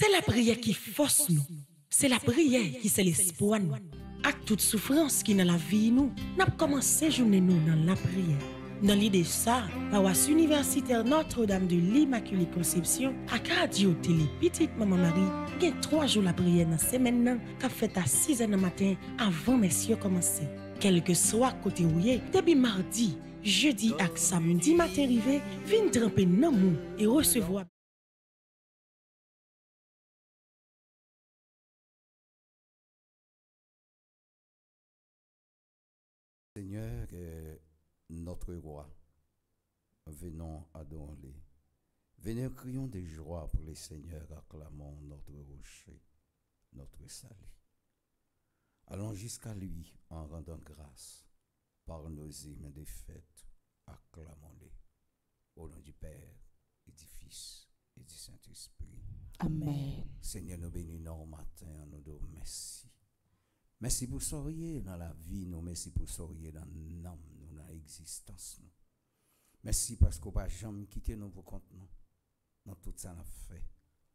C'est la prière qui force nous. C'est la prière qui c'est l'espoir nous. Toute souffrance qui dans la vie nous, n'a commencé journée nous dans la prière. Dans l'idée ça, paroisse universitaire Notre-Dame de l'Immaculée Conception, à radio télé Petite Maman Marie, a trois jours la prière dans semaine qu'a fait à 6 h du matin avant messieurs commencer. Quel que soit côté où depuis mardi, jeudi et samedi matin arrivé, viens tremper dans et recevoir Seigneur est notre roi. Venons adorer. Venez crions des joies pour les seigneurs, acclamons notre rocher, notre salut. Allons jusqu'à lui en rendant grâce par nos hymnes des fêtes, acclamons-les. Au nom du Père et du Fils et du Saint-Esprit. Amen. Seigneur, nous bénissons matin, nous disons merci. Merci pour sourire dans la vie, nous. Merci pour sourire dans l'âme, dans l'existence, nous. Merci parce qu'on va jamais quitter nous pour nous. Dans tout ça, nous fait.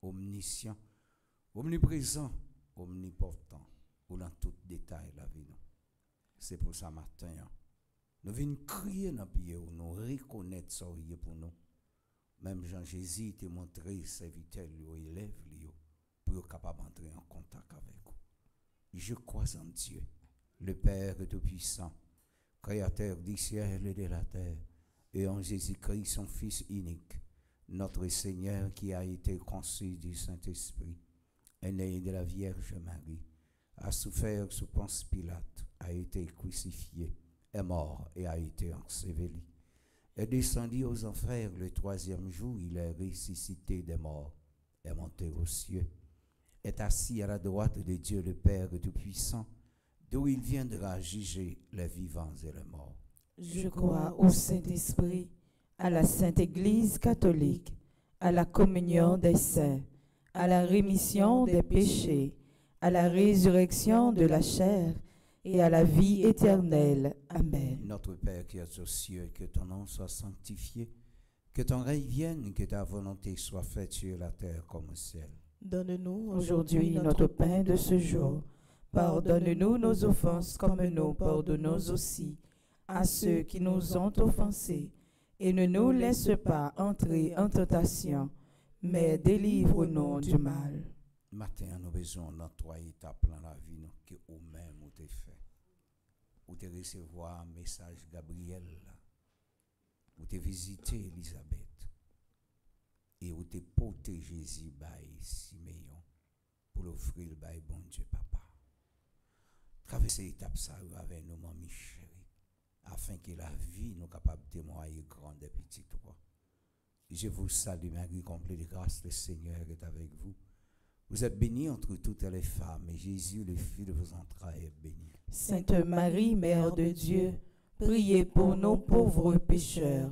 Omniscient, omniprésent, omnipotent, ou dans tout détail la vie. C'est pour ça, matin, hein. nous venons crier dans pied, nous reconnaître sourire pour nous. Même Jean-Jésus t'a montré serviteur, élève, pour être capable d'entrer en contact avec. Je crois en Dieu, le Père Tout-Puissant, Créateur du ciel et de la terre, et en Jésus-Christ, son Fils unique, notre Seigneur qui a été conçu du Saint-Esprit, est né de la Vierge Marie, a souffert sous Ponce Pilate, a été crucifié, est mort et a été enseveli, est descendu aux enfers le troisième jour, il est ressuscité des morts, est monté aux cieux est assis à la droite de Dieu le Père Tout-Puissant, d'où il viendra juger les vivants et les morts. Je crois au Saint-Esprit, à la Sainte Église catholique, à la communion des saints, à la rémission des péchés, à la résurrection de la chair et à la vie éternelle. Amen. Notre Père qui es aux cieux, que ton nom soit sanctifié, que ton règne vienne, que ta volonté soit faite sur la terre comme au ciel. Donne-nous aujourd'hui notre pain de ce jour. Pardonne-nous nos offenses comme nous pardonnons aussi à ceux qui nous ont offensés. Et ne nous laisse pas entrer en tentation, mais délivre-nous du mal. Matin, nous besoin trois étapes dans la vie nous, que au même où t'es fait. T'es recevoir un message Gabriel, où t'es visité Elisabeth et où t'es porté Jésus by Siméon pour l'offrir bail bon Dieu papa. Traverser l'étape ça avec nous, mamie chérie, afin que la vie nous capable de témoigner grande et petite toi. Je vous salue, Marie, comblée de grâce, le Seigneur est avec vous. Vous êtes bénie entre toutes les femmes, et Jésus, le Fils de vos entrailles, est béni. Sainte Marie, Mère de Dieu, priez pour nos pauvres pécheurs,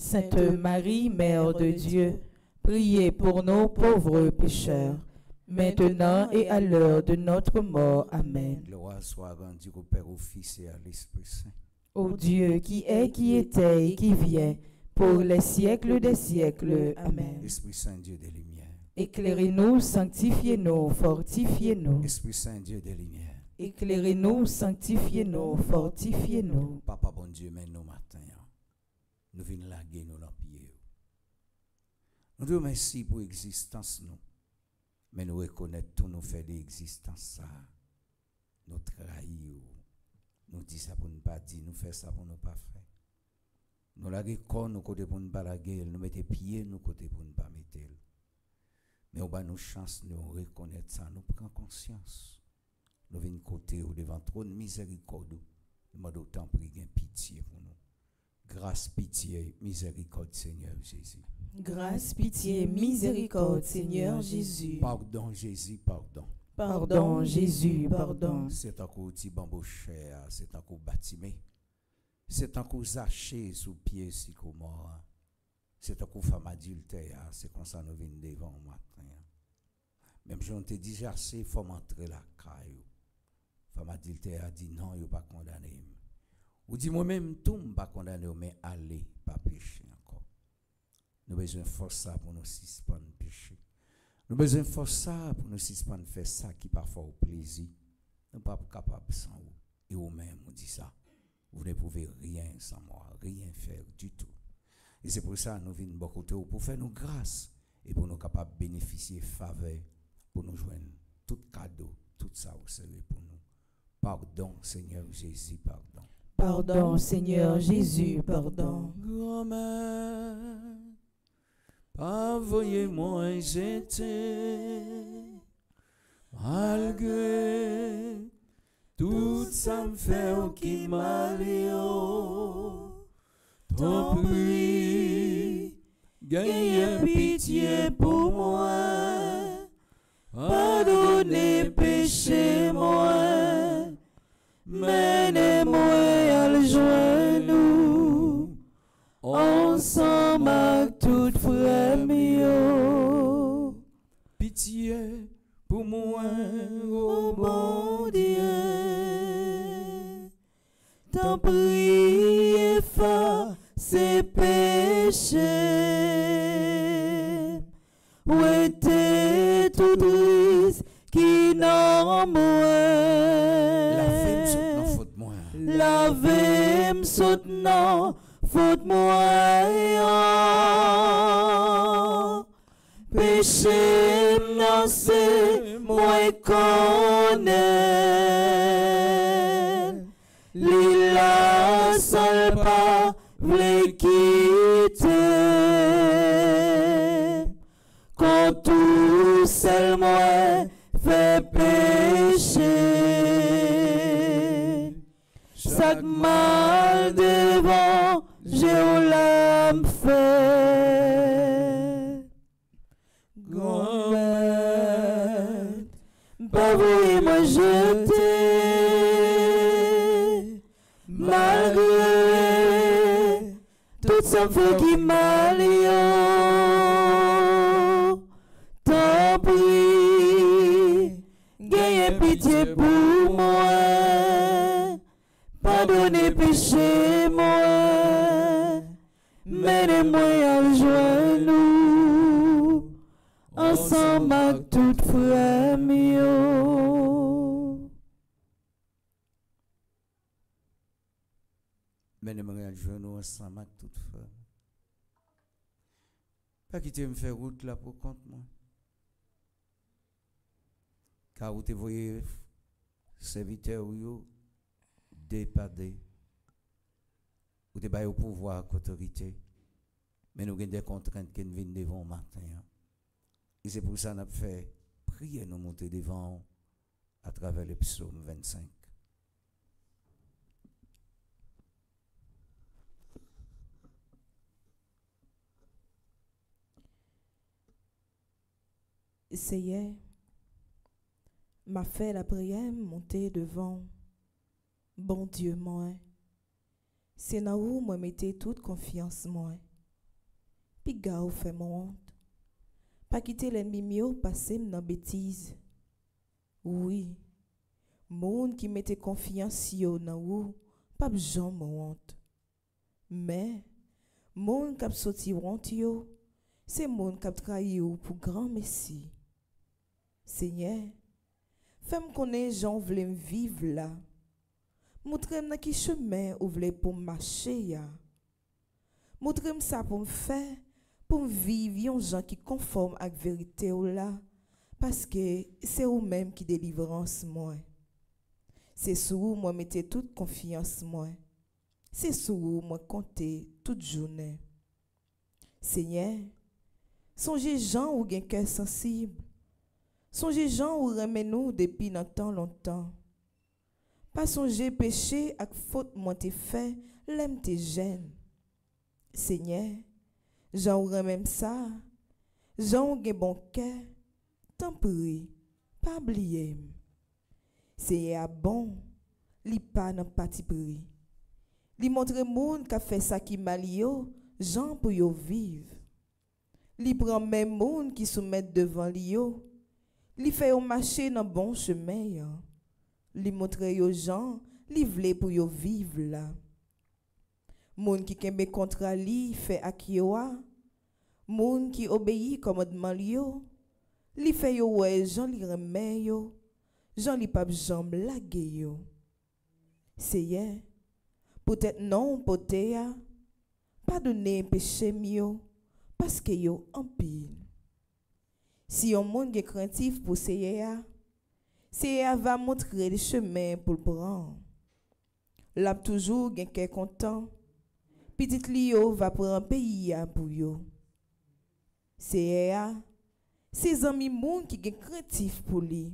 Sainte Marie, Mère de Dieu, priez pour nos pauvres pécheurs, maintenant et à l'heure de notre mort. Amen. Gloire soit rendue au Père, au Fils et à l'Esprit Saint. Ô Dieu qui est, qui était et qui vient, pour les siècles des siècles. Amen. Esprit Saint, Dieu des Lumières. Éclairez-nous, sanctifiez-nous, fortifiez-nous. Esprit Saint, Dieu des Lumières. Éclairez-nous, sanctifiez-nous, fortifiez-nous. Papa, bon Dieu, mais nous matin, hein, nous venons laguer nous dans pied. Nous te remercions pour l'existence, nous. Mais nous reconnaissons tout nous fait l'existence, ça. Nous trahissons. Nous disons ça pour ne pas dire, nous faisons ça pour ne pas faire. Nous laguer corps, nous pour ne pas laguer, nous mettons pieds, nous côté pour ne pas mettre. Mais on va nous chance de reconnaître ça, nous prenons conscience. Nous venons côté au devant trop de miséricorde. Nous demandons autant pris pitié pour nous. Grâce, pitié, miséricorde, Seigneur Jésus. Grâce, pitié, miséricorde, Seigneur Jésus. Pardon, Jésus, pardon. Pardon, Jésus, pardon. C'est un coup petit bambou cher, c'est un coup bâtimé. C'est un coup zaché sous pied si mort. C'est un coup femme adultère, c'est comme ça nous venons devant matin. Même si on te dit assez, il faut m'entrer la caille. Femme adultère a dit non, il pas condamné. Ou dit moi-même, tout ne pas condamné, mais allez, pas pécher encore. Nous avons besoin de force pour nous suspendre péché. Nous avons besoin de force pour nous suspendre faire ça qui parfois au plaisir. Nous pas capables sans vous. Et vous-même, vous dit ça. Vous ne pouvez rien sans moi, rien faire du tout. Et c'est pour ça que nous venons beaucoup pour faire nos grâces et pour nous capables de bénéficier de faveur, pour nous joindre tout cadeau, tout ça vous savez pour nous. Pardon, Seigneur Jésus, pardon. Pardon, Seigneur Jésus, pardon. Grand-mère, envoyez-moi j'étais, malgré tout ça me fait qui malio. Tant pis, gagne pitié pour moi, pardonnez péché moi, menez-moi Pitié pour moi, oh mon Dieu, Tant pis, efface ses péchés. Où était tout triste qui n'en la saute mouait? faute moi. Lavem soutenant faute moi péché non c'est moi connais tout ça fait qui mal yo tant pis gagne pitié pour moi. Pardonnez péché moi. Menez-moi à genoux ensemble avec tout frère mio. Menez-moi à genoux ensemble avec toute femme. Pas quitter me faire route là pour compte moi. Car vous te voyez serviteur ou dépadé. Vous te baillez au pouvoir, autorité. Mais nous avons des contraintes qui nous viennent devant matin. hein. Et c'est pour ça qu'on a fait prier nous monter devant à travers le psaume 25. Seigneur, m'a fait la prière monter devant bon Dieu moi. C'est là où moi mettez toute confiance moi. Puis gars ou fait mon honte. Pas quitter les mimio passer dans bêtise. Oui. Monde qui mettait confiance yo dans ou pas besoin mon honte. Mais monde qui a sorti yo, c'est monde qui a trahi ou pour grand messie. Seigneur, fais-moi connaître gens me vivre là. Montre-moi qui chemin ou vle pour marcher ya. Montre-moi ça pour me faire pour vivre yon gens qui conforme avec vérité ou là parce que c'est ou même qui délivrance moi. C'est sur vous moi mettez toute confiance moi. C'est sur vous moi compter toute journée. Seigneur, songez gens ou gen cœur sensible. Songez gens ou remet nous depuis dans tant longtemps. Pas songer péché ak faute moi te fait, l'aime te gêne. Seigneur, Jean ou même ça, Jean ou bon cœur, tant prie, pas oublier. À bon, li pas nan parti. Li montre moun ka fait ça qui mal yo, gens pour yo vivre. Li prend même moun qui soumet devant li. Li fait yo marcher dans bon chemin. yo. Li montre yo gens, li vle pour yo vivre là. Moun qui kembe kontra li fait ak yo a. Moun qui obéit commandement li yo. Li fait yo ouais gens li remet yo. Gens li pap jambe lage yo. Seye, peut-être non pote ya. Pardonner péché mio parce que yo en pile. Si yon moun gen craintif pour seye ya, seye va montrer le chemin pour le prendre. L'a toujours gen kè content. Petit li yo va prendre pays ya pour yo. Seye ya, se zami moun ki gen craintif pour li.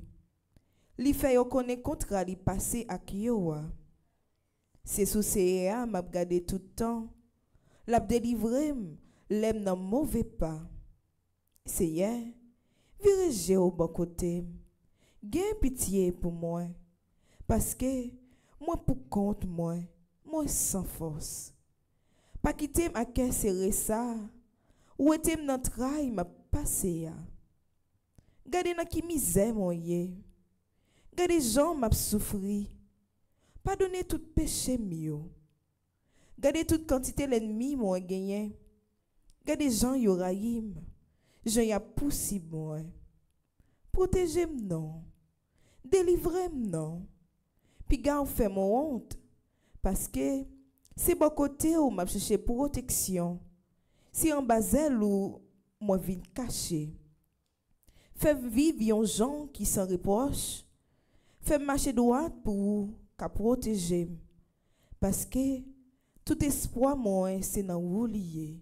Li fait yo connaît kontra li passé ak yo wa. C'est sous seye ya m'a gade tout temps. L'a délivré l'aime nan mauvais pas. Seye, au bon côté. Gen pitié pour moi. Parce que moi pour compte moi, moi sans force. Pas quitter ma cœur serré ça. Ou était nan trail m'a passé ya. Gade nan ki misère mon ye. Gade gens m'a souffri. Pardonnez tout péché mieux. Gade toute quantité l'ennemi moi gagné. Gade gens yo Jean y a poussi moi. Protégez-moi non. Délivrez-moi non. Puis gars fait mon honte parce que c'est bon côté où m'a protection. Si en basel ou moi vin caché. Fait vivre yon gens qui s'en reproche. Fait marcher droit pour qu'a protéger. Parce que tout espoir moi c'est dans vous lié.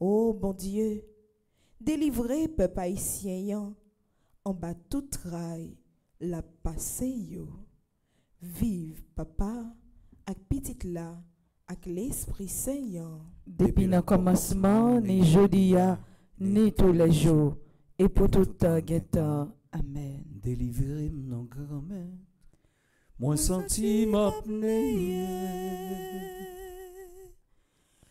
Oh bon Dieu, délivrez peuple haïtien en bas tout trail la passé yo. Vive papa ak petite la ak l'esprit saint. Depuis le commencement, ni jeudi, ni tous les jours, et pour tout temps, temps. Amen. Délivrez mon grand-mère. Moi senti m'apnée.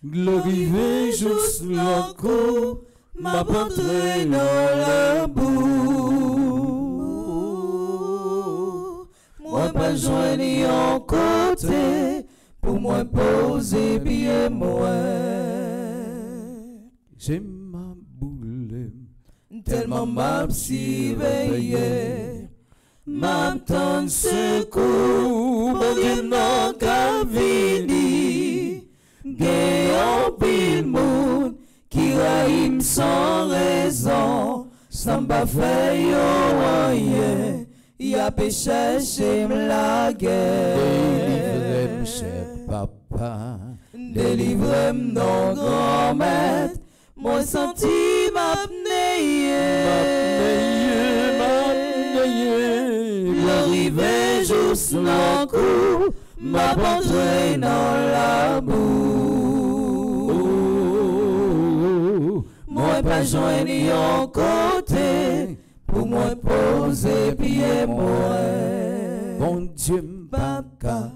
Glorifié juste la coupe, m'a entré dans la boue. Moi pas joindre en côté pour moi poser pied moi. J'ai ma boule. Tellement m'a si veillé. M'attend secours, bon Dieu non qu'a vini. Gayon sans raison, sans pas faire yo rien. Y a péché chez la Délivrez-moi, guerre. cher papa. Délivrem non grand maître, moi senti m'apneye. L'arrivée juste nan coup, m'a dans la Moi pas joindre yon côté, pour moi poser pied moi. Bon Dieu m'baka.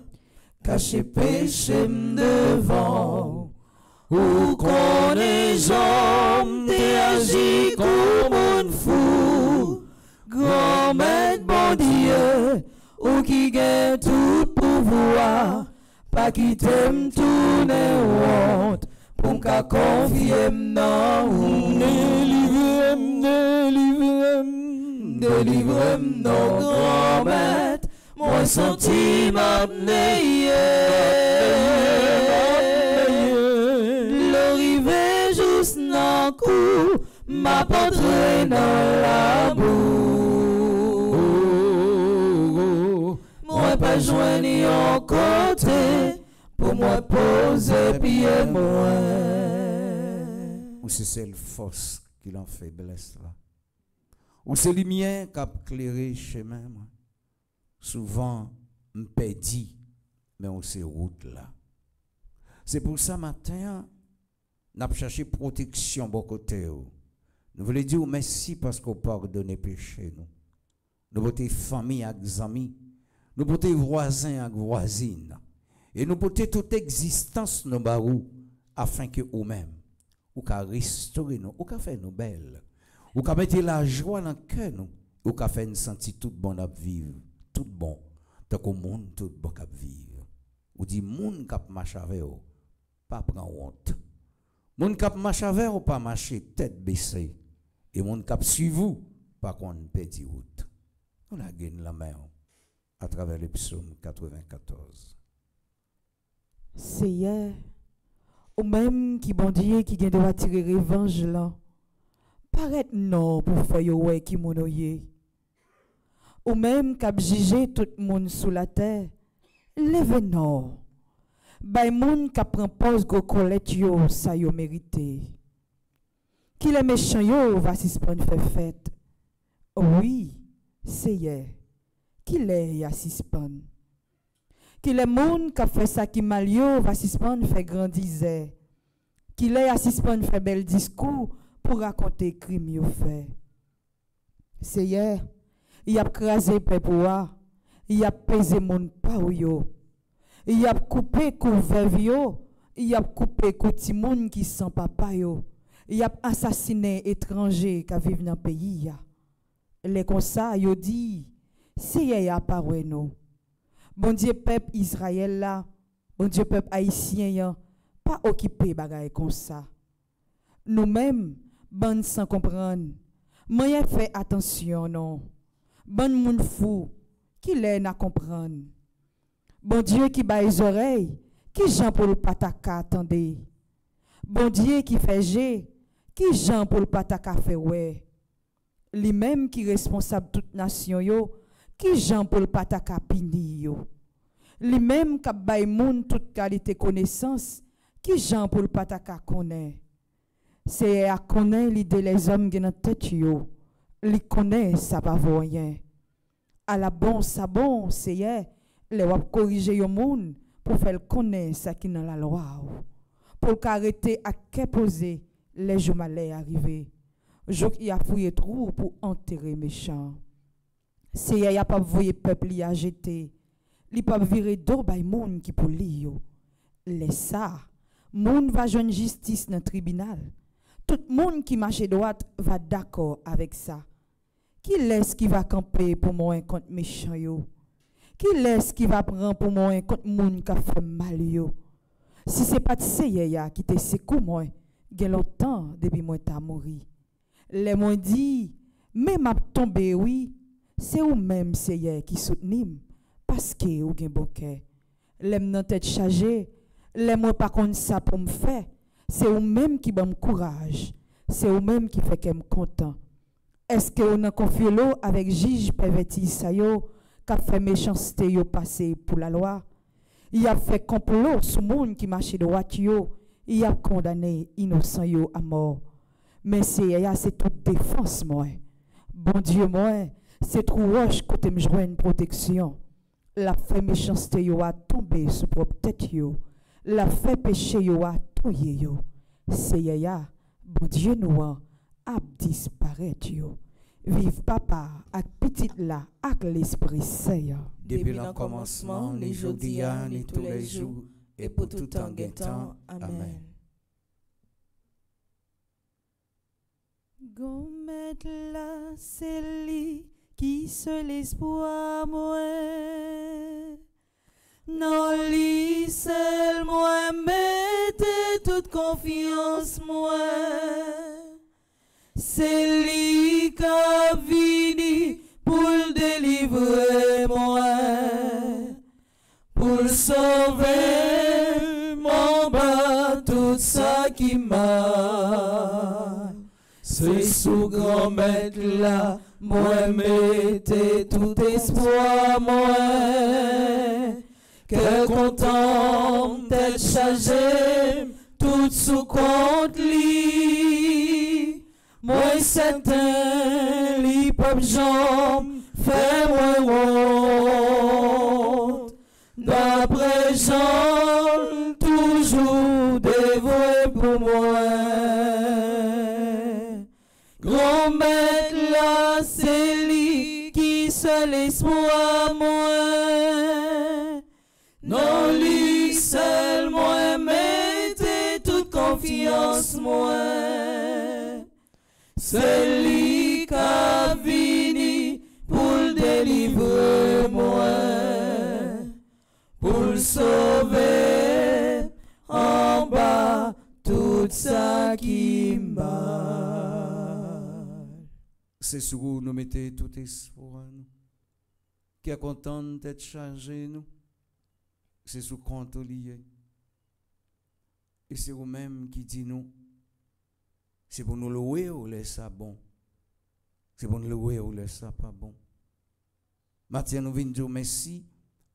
Caché péché devant. Ou qu'on est jambes, t'es agi comme un fou. Grand maître, bon Dieu, ou qui gagne tout pouvoir. Pas qui t'aime tourner honte, pour qu'à confier non. Délivrez-moi, délivrez-moi. Délivrem non grand maître, moi senti m'apneye. L'arrivée juste nan coup, m'a entré dans la boue. Moi pas joindre yon côté, pour moi poser pied moi. Ou c'est celle force qui l'en faiblesse là. Ou c'est lumière qui a éclairé chemin moi. Souvent m'pédi mais on c'est route là. C'est pour ça matin n'a cherché protection bon côté. ou. Nous voulons dire merci parce qu'on pardonne péché nous. nous porter famille avec amis, nous porter voisins avec voisines, et nous porter toute existence nos barou afin que vous-même, ou qu'à restaurer nous, ou qu'à faire nous belles, ou qu'à mettre la joie dans le cœur nous, ou faire nous sentir tout bon à vivre, tout bon, tant que monde tout bon à vivre. Ou dit monde qui marche avec vous, pas prendre honte. Moun kap marche pas marcher tête baissée. Et moun kap suivre vous, pas qu'on perdit route. On a gagné la main à travers le psaume 94. Seigneur, ou même qui bon Dieu qui vient de tirer revanche là, paraît non pour faire ouais qui monoye. Ou même cap juger tout le monde sous la terre, lève non. Bay moun prend pause go colette yo, ça yo mérité. Qui les méchants yo va suspendre faire fête. Oui, Seigneur, qui les y a qui les monde qui fait ça qui mal va suspendre fait grandir qui les suspendre fait bel discours pour raconter crime yo fait. Seigneur il a crasé peuple il a pesé monde pa yo il a coupé yo il a coupé petit monde qui sans papa il a assassiné étranger qui vivent dans le pays les ça yo dit Seigneur a parole nous Bon Dieu, peuple Israël bon Dieu, peuple haïtien, pas occupé bagaille comme ça. Nous-mêmes, bon sans comprendre. Moyen fait attention, non. Bon moun fou, qui l'aide à comprendre. Bon Dieu qui bat les oreilles, qui Jean pour le pataka attendez. Bon Dieu qui fait G, qui Jean pour le pataka fait ouais. Lui-même qui responsable toute nation yo, qui Jean Paul Pataka pini yo? Li même qui bay moun toute qualité connaissance qui Jean Paul Pataka connaît. C'est à connaître l'idée les hommes qui dans tête yo. Li connaît ça pas rien. À la bon ça bon c'est les wap corriger yo moun pour faire connaître ça qui dans la loi. Pour arrêter à qu'est poser les jours malais arriver. Jour y a fouillé trou pour enterrer méchant. C'est y a pas voyer peuple y a jeté. Li pas virer d'or bay moun qui pour li yo. Les ça, moun va joindre justice dans tribunal. Tout monde qui marche droite va d'accord avec ça. Qui laisse qui va camper pour moi contre méchant yo? Qui laisse qui va prendre pour moi contre moun qui fait mal yo? Si c'est pas ya qui te secoue moi, gen longtemps depuis moi ta mouri. Les moi dit, mais m'a tombé oui, c'est ou même Seigneur qui soutenu parce que ou gen bon cœur. L'aime nan tête chargée, l'aime pas contre ça pour me faire. C'est ou même qui me courage. C'est ou même qui fait que me content. Est-ce que on a confié l'eau avec juge perverti ça yo qui fait méchanceté yo passer pour la loi? Il a fait complot sur monde qui marche droit yo, il a condamné innocent yo à mort. Mais c'est c'est toute défense moi. Bon Dieu moi, c'est trop roche côté me joindre protection. La fait méchanceté yo a tombé sur propre tête yo. La fait péché yo a touye yo. C'est ya, bon Dieu nous a disparaître yo. Vive papa ak petite là ak l'esprit saint. Depuis le commencement, ni aujourd'hui, ni tous les jours, et pour tout temps temps. Amen. Gomet la c'est lui qui se l'espoir moi. Non, lui seul moi mettez toute confiance moi. C'est lui qui a venu pour délivrer moi, pour sauver mon bas tout ça qui m'a. C'est sous grand maître là, moi mettez tout espoir moi. Que content d'être chargé, tout sous compte lui. Moi certain, li pop jambes, fais moi. Seul espoir moi. Non, lui seul moi, mettez toute confiance moi. C'est lui qui a venu pour délivrer moi, pour sauver en bas tout ça qui m'a. C'est sur où nous mettons tout espoir. Qui est content d'être chargé, nous. C'est sous compte lié. Et c'est vous-même qui dit nous. C'est pour nous louer ou laisser ça bon? C'est pour nous louer ou laisser ça pas bon? Maintenant, nous venons dire merci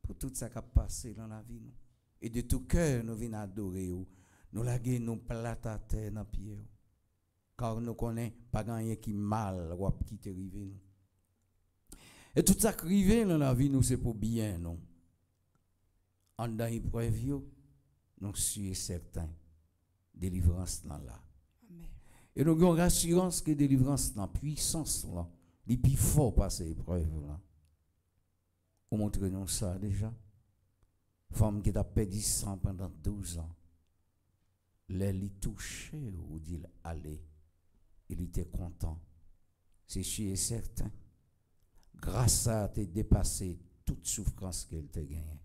pour tout ça qui a passé dans la vie. Nous. Et de tout cœur, nous venons adorer. Nous, nous laguer nous plate à terre dans les pieds. Car nous connaissons pas rien qui mal ou qui te rive nous. Et tout ça qui dans la vie, nous, c'est pour bien, non? En dans l'épreuve, nous sommes certains. Délivrance dans là. Et nous avons l'assurance que délivrance dans la puissance là, les plus fort par ces épreuves là. Vous montrez nous ça déjà? Femme qui a perdu sang pendant 12 ans. L'aile touché ou dit aller. Il était content. C'est sûr et certain. Grâce à te dépassé toute souffrance qu'elle t'a gagnée.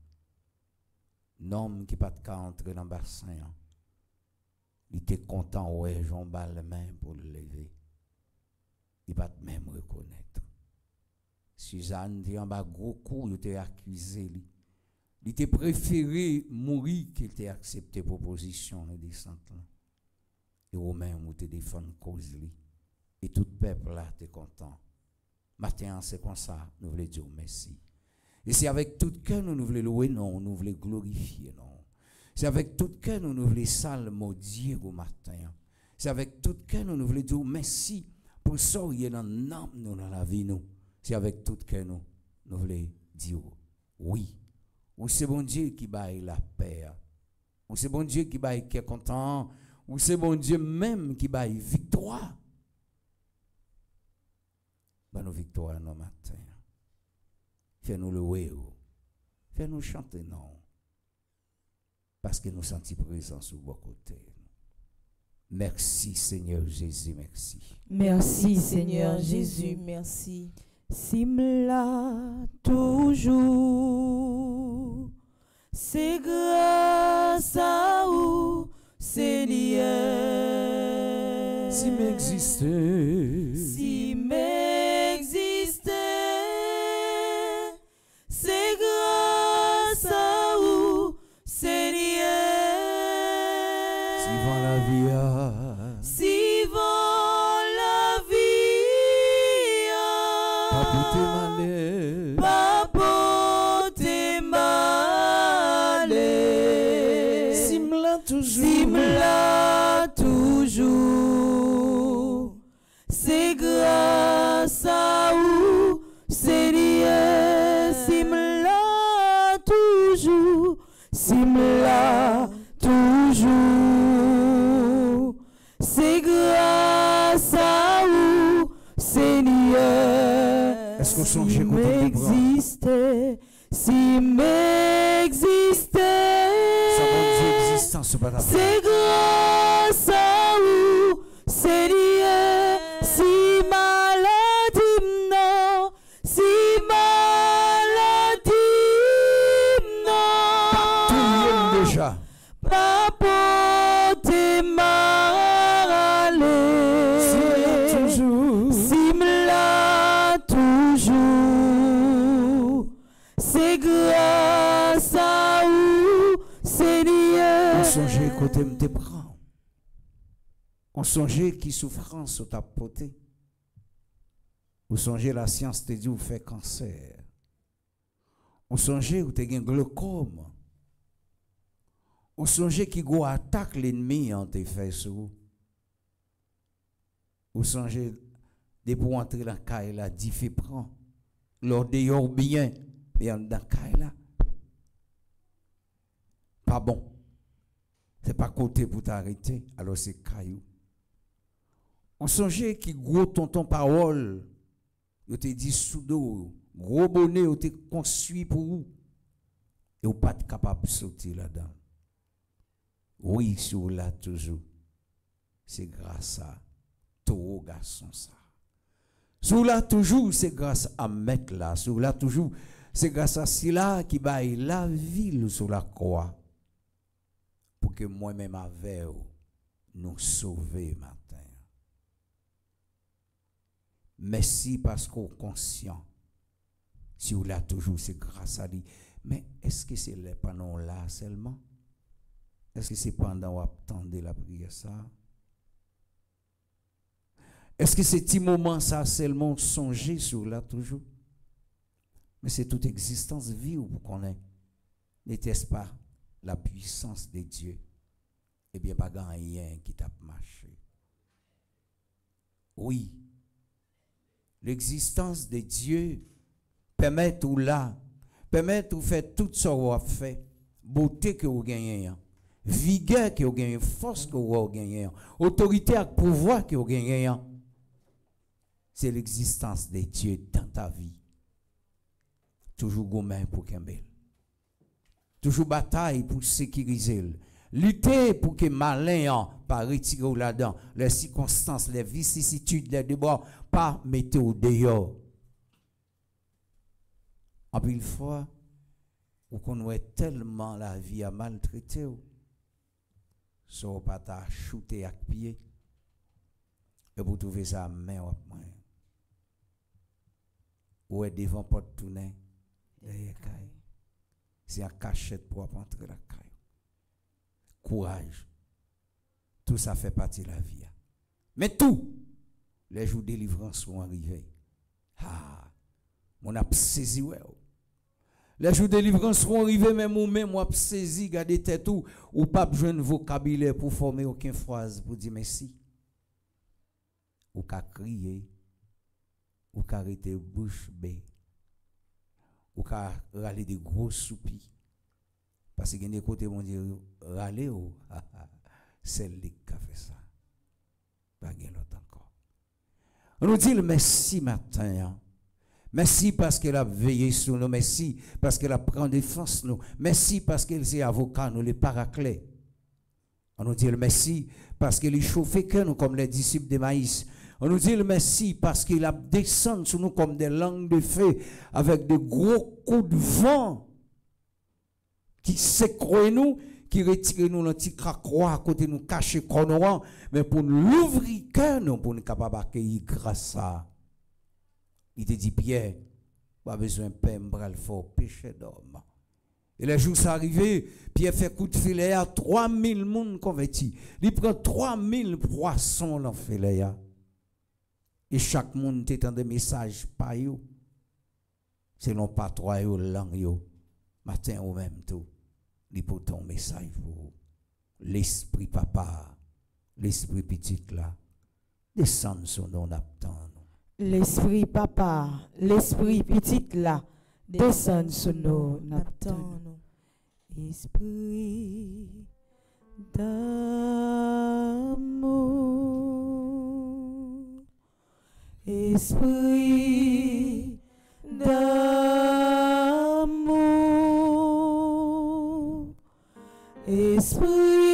L'homme qui pas de cas entrer dans le bassin. hein. Il était content, ouais, j'en bats la main pour le lever. Il va même reconnaître. Suzanne dit en gros coup, il était accusé. Il était préféré mourir qu'il t'ait accepté proposition de descente. Et au même où te défendre cause. Et tout le peuple là, content. Matin, c'est comme ça, nous voulons dire merci. Et c'est avec tout cœur nous, nous voulons louer, non, nous voulons glorifier, non. C'est avec tout cœur nous, nous voulons salmodier au matin. C'est avec tout cœur nous, nous voulons dire merci pour ça il a dans nous, dans la vie, nous. C'est avec tout cœur nous, nous voulons dire oui. Ou c'est bon Dieu qui baille la paix. Ou c'est bon Dieu qui baille qui est content. Ou c'est bon Dieu même qui baille victoire. Nos victoires nos matins. Fais-nous louer. Fais-nous chanter non. Parce que nous sentons présents sur vos côtés. Merci Seigneur Jésus, merci. Merci Seigneur Jésus, merci. Simla toujours, c'est grâce à vous, Seigneur. Si m'existait, On songeait qui souffrance t'a porté. On songeait la science te dit ou fait cancer. Songeait ou te gen glaucome. On songeait qui go attaque l'ennemi en te fait sous. Ou songeait de pour entrer dans la caille là, dit fait prend. Lors dehors bien, mais dans la caille là. Pas bon. C'est pas côté pour t'arrêter, alors c'est caillou. On songeait qui gros tonton parole, yo te dit sous dos, gros bonnet ou été construit pour vous. Et vous pas capable de sauter là-dedans. Oui, sur là toujours. C'est grâce à ton garçon ça. Sous là toujours, c'est grâce à mettre là. Sous là toujours, c'est grâce à cela qui baille la ville sur la croix. Pour que moi-même avec nous sauver matin. Merci parce qu'on conscient. Si vous là toujours, c'est grâce à lui. Mais est-ce que c'est pendant là seulement? Est-ce que c'est pendant qu'on attendez la prière ça? Est-ce que c'est petit moment ça seulement songer sur là toujours? Mais c'est toute existence vie où vous connaissez? N'était-ce pas la puissance de Dieu? Eh bien, pas rien qui t'a marché. Oui, l'existence de Dieu permet tout là, permet de faire tout ce qu'on a fait, beauté que vous gagnez, vigueur que vous gagnez, force que vous gagnez, autorité et pouvoir que vous gagnez. C'est l'existence de Dieu dans ta vie. Toujours gourmand pour Kembel. Toujours bataille pour sécuriser. Lutter pour que malin pas retirer là-dedans les circonstances, les vicissitudes, les débords, pas mettre au dehors. En une fois, vous connaissez tellement la vie à maltraiter, so pas ta shooter à pied, et vous trouvez ça main à main. Ou est devant porte tourner, derrière C'est un cachette pour entrer la caille. Courage. Tout ça fait partie de la vie. Mais tout, les jours de délivrance sont arrivés. Ah, mon a ouais. Les jours de délivrance sont arrivés, mais moi-même, moi, saisi, gardez tête tout, ou pas besoin de vocabulaire pour former aucune phrase pour dire merci. Ou qu'à crier, ou qu'à arrêter bouche bée, ou qu'à râler des gros soupirs. Parce que des côtés vont dire, râler, ou, c'est lui qui a fait ça. Encore. On nous dit le merci matin. Hein. Merci parce qu'elle a veillé sur nous. Merci parce qu'elle a pris défense nous. Merci parce qu'elle est avocat, nous, les paraclés. On nous dit le merci parce qu'elle est chauffé nous comme les disciples de maïs. On nous dit le merci parce qu'il a descendu sur nous comme des langues de feu avec de gros coups de vent qui s'écroient nous, qui retirent nous petit croix à côté nous cacher qu'on mais pour nous l'ouvrir cœur nous pour nous capables d'accueillir grâce à il te dit, Pierre, pas besoin de pain, bral fort, péché d'homme. Et le jour s'est arrivé, Pierre fait coup de filet à 3000 personnes convertis. Il prend 3000 poissons dans le filet. Et chaque monde était des messages par eux. Selon pas trois langue Matin ou même tout. Pour ton message pour l'esprit papa, l'esprit petit là. Descend sur nos attend. L'esprit papa, l'esprit petit là, descend sur nous, n'attend Esprit d'amour, esprit d'amour, esprit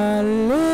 Hallelujah.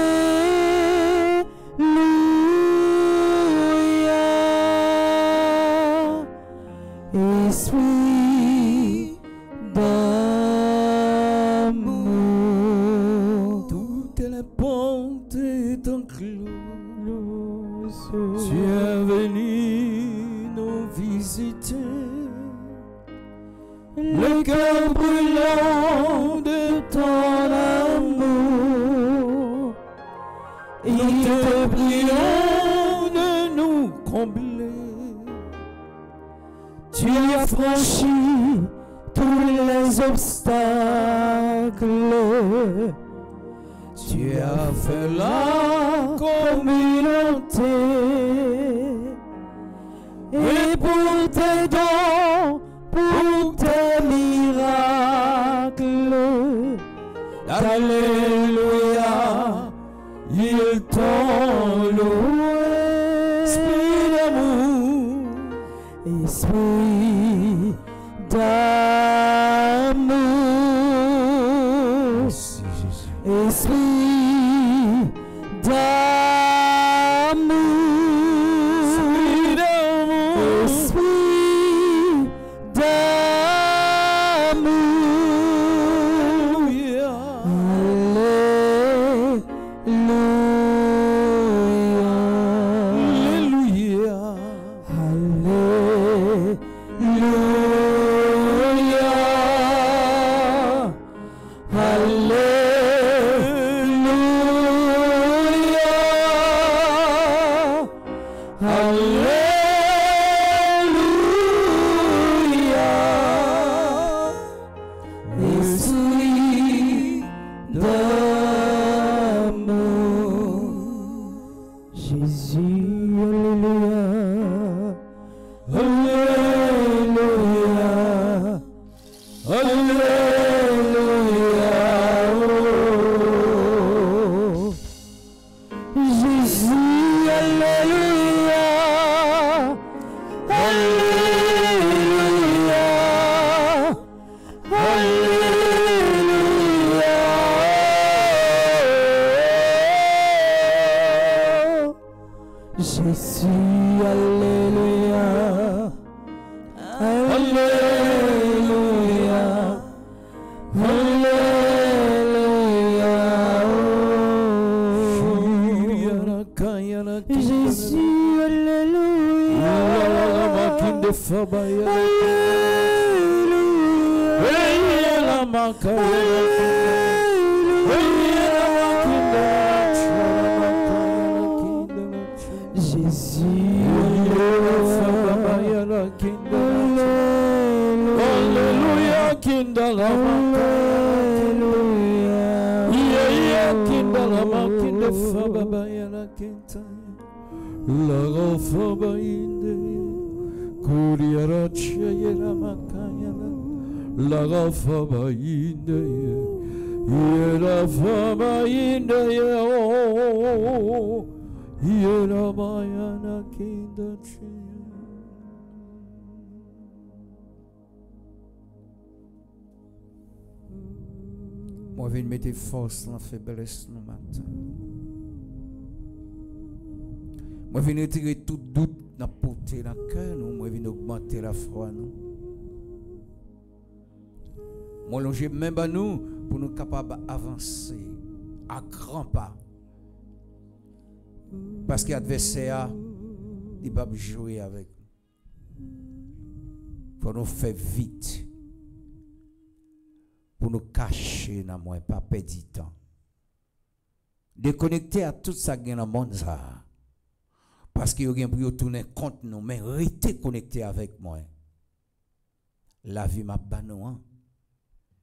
Makayana Lago Faba Inde Yera Faba Inde Yera Bayana Kinda Chayera Moi, je viens mettre force dans la faiblesse nous matin. Moi, je viens retirer tout doute dans porter dans le cœur. Moi, je viens augmenter la foi nous. Moi, longer même à nous pour nous capables d'avancer à grands pas. Parce que l'adversaire, il va jouer avec nous. faut nous faire vite pour nous cacher dans moi, pas perdre du temps. Déconnecter à tout ça qui est dans le monde. Parce y a pour tourner contre nous, mais rester connecté avec moi. La vie m'a banou, hein.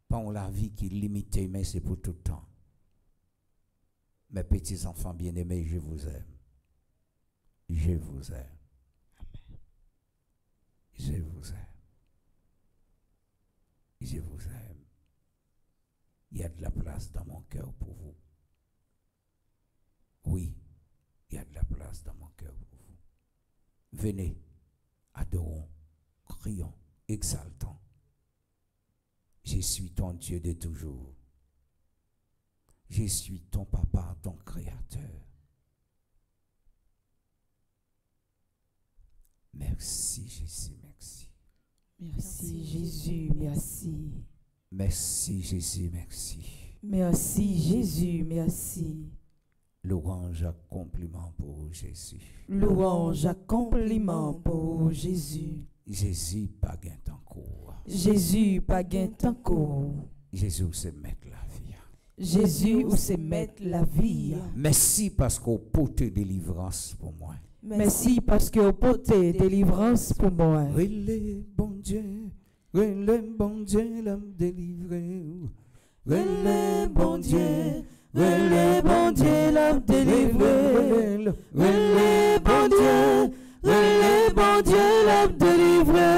Pas la vie qui est limitée, mais c'est pour tout le temps. Mes petits enfants bien-aimés, je vous aime. Je vous aime. Je vous aime. Je vous aime. Il y a de la place dans mon cœur pour vous. Oui, il y a de la place dans mon cœur vous. Venez, adorons, crions, exaltons. Je suis ton Dieu de toujours. Je suis ton papa, ton créateur. Merci Jésus, merci. Merci Jésus, merci. Merci Jésus, merci. Merci Jésus, merci. Louange à compliment pour Jésus. Louange à compliment pour Jésus. Jésus pas gain cours. Jésus pas gain court. Jésus c'est mettre la vie. Jésus ou c'est mettre la vie. Merci parce qu'on porte délivrance pour moi. Merci parce que au poté délivrance pour moi. Relais, bon Dieu, relais, bon Dieu, l'homme délivré. Relais, bon Dieu, Relais, bon Dieu, délivré. Relais, bon Dieu, relais, bon Dieu, délivré.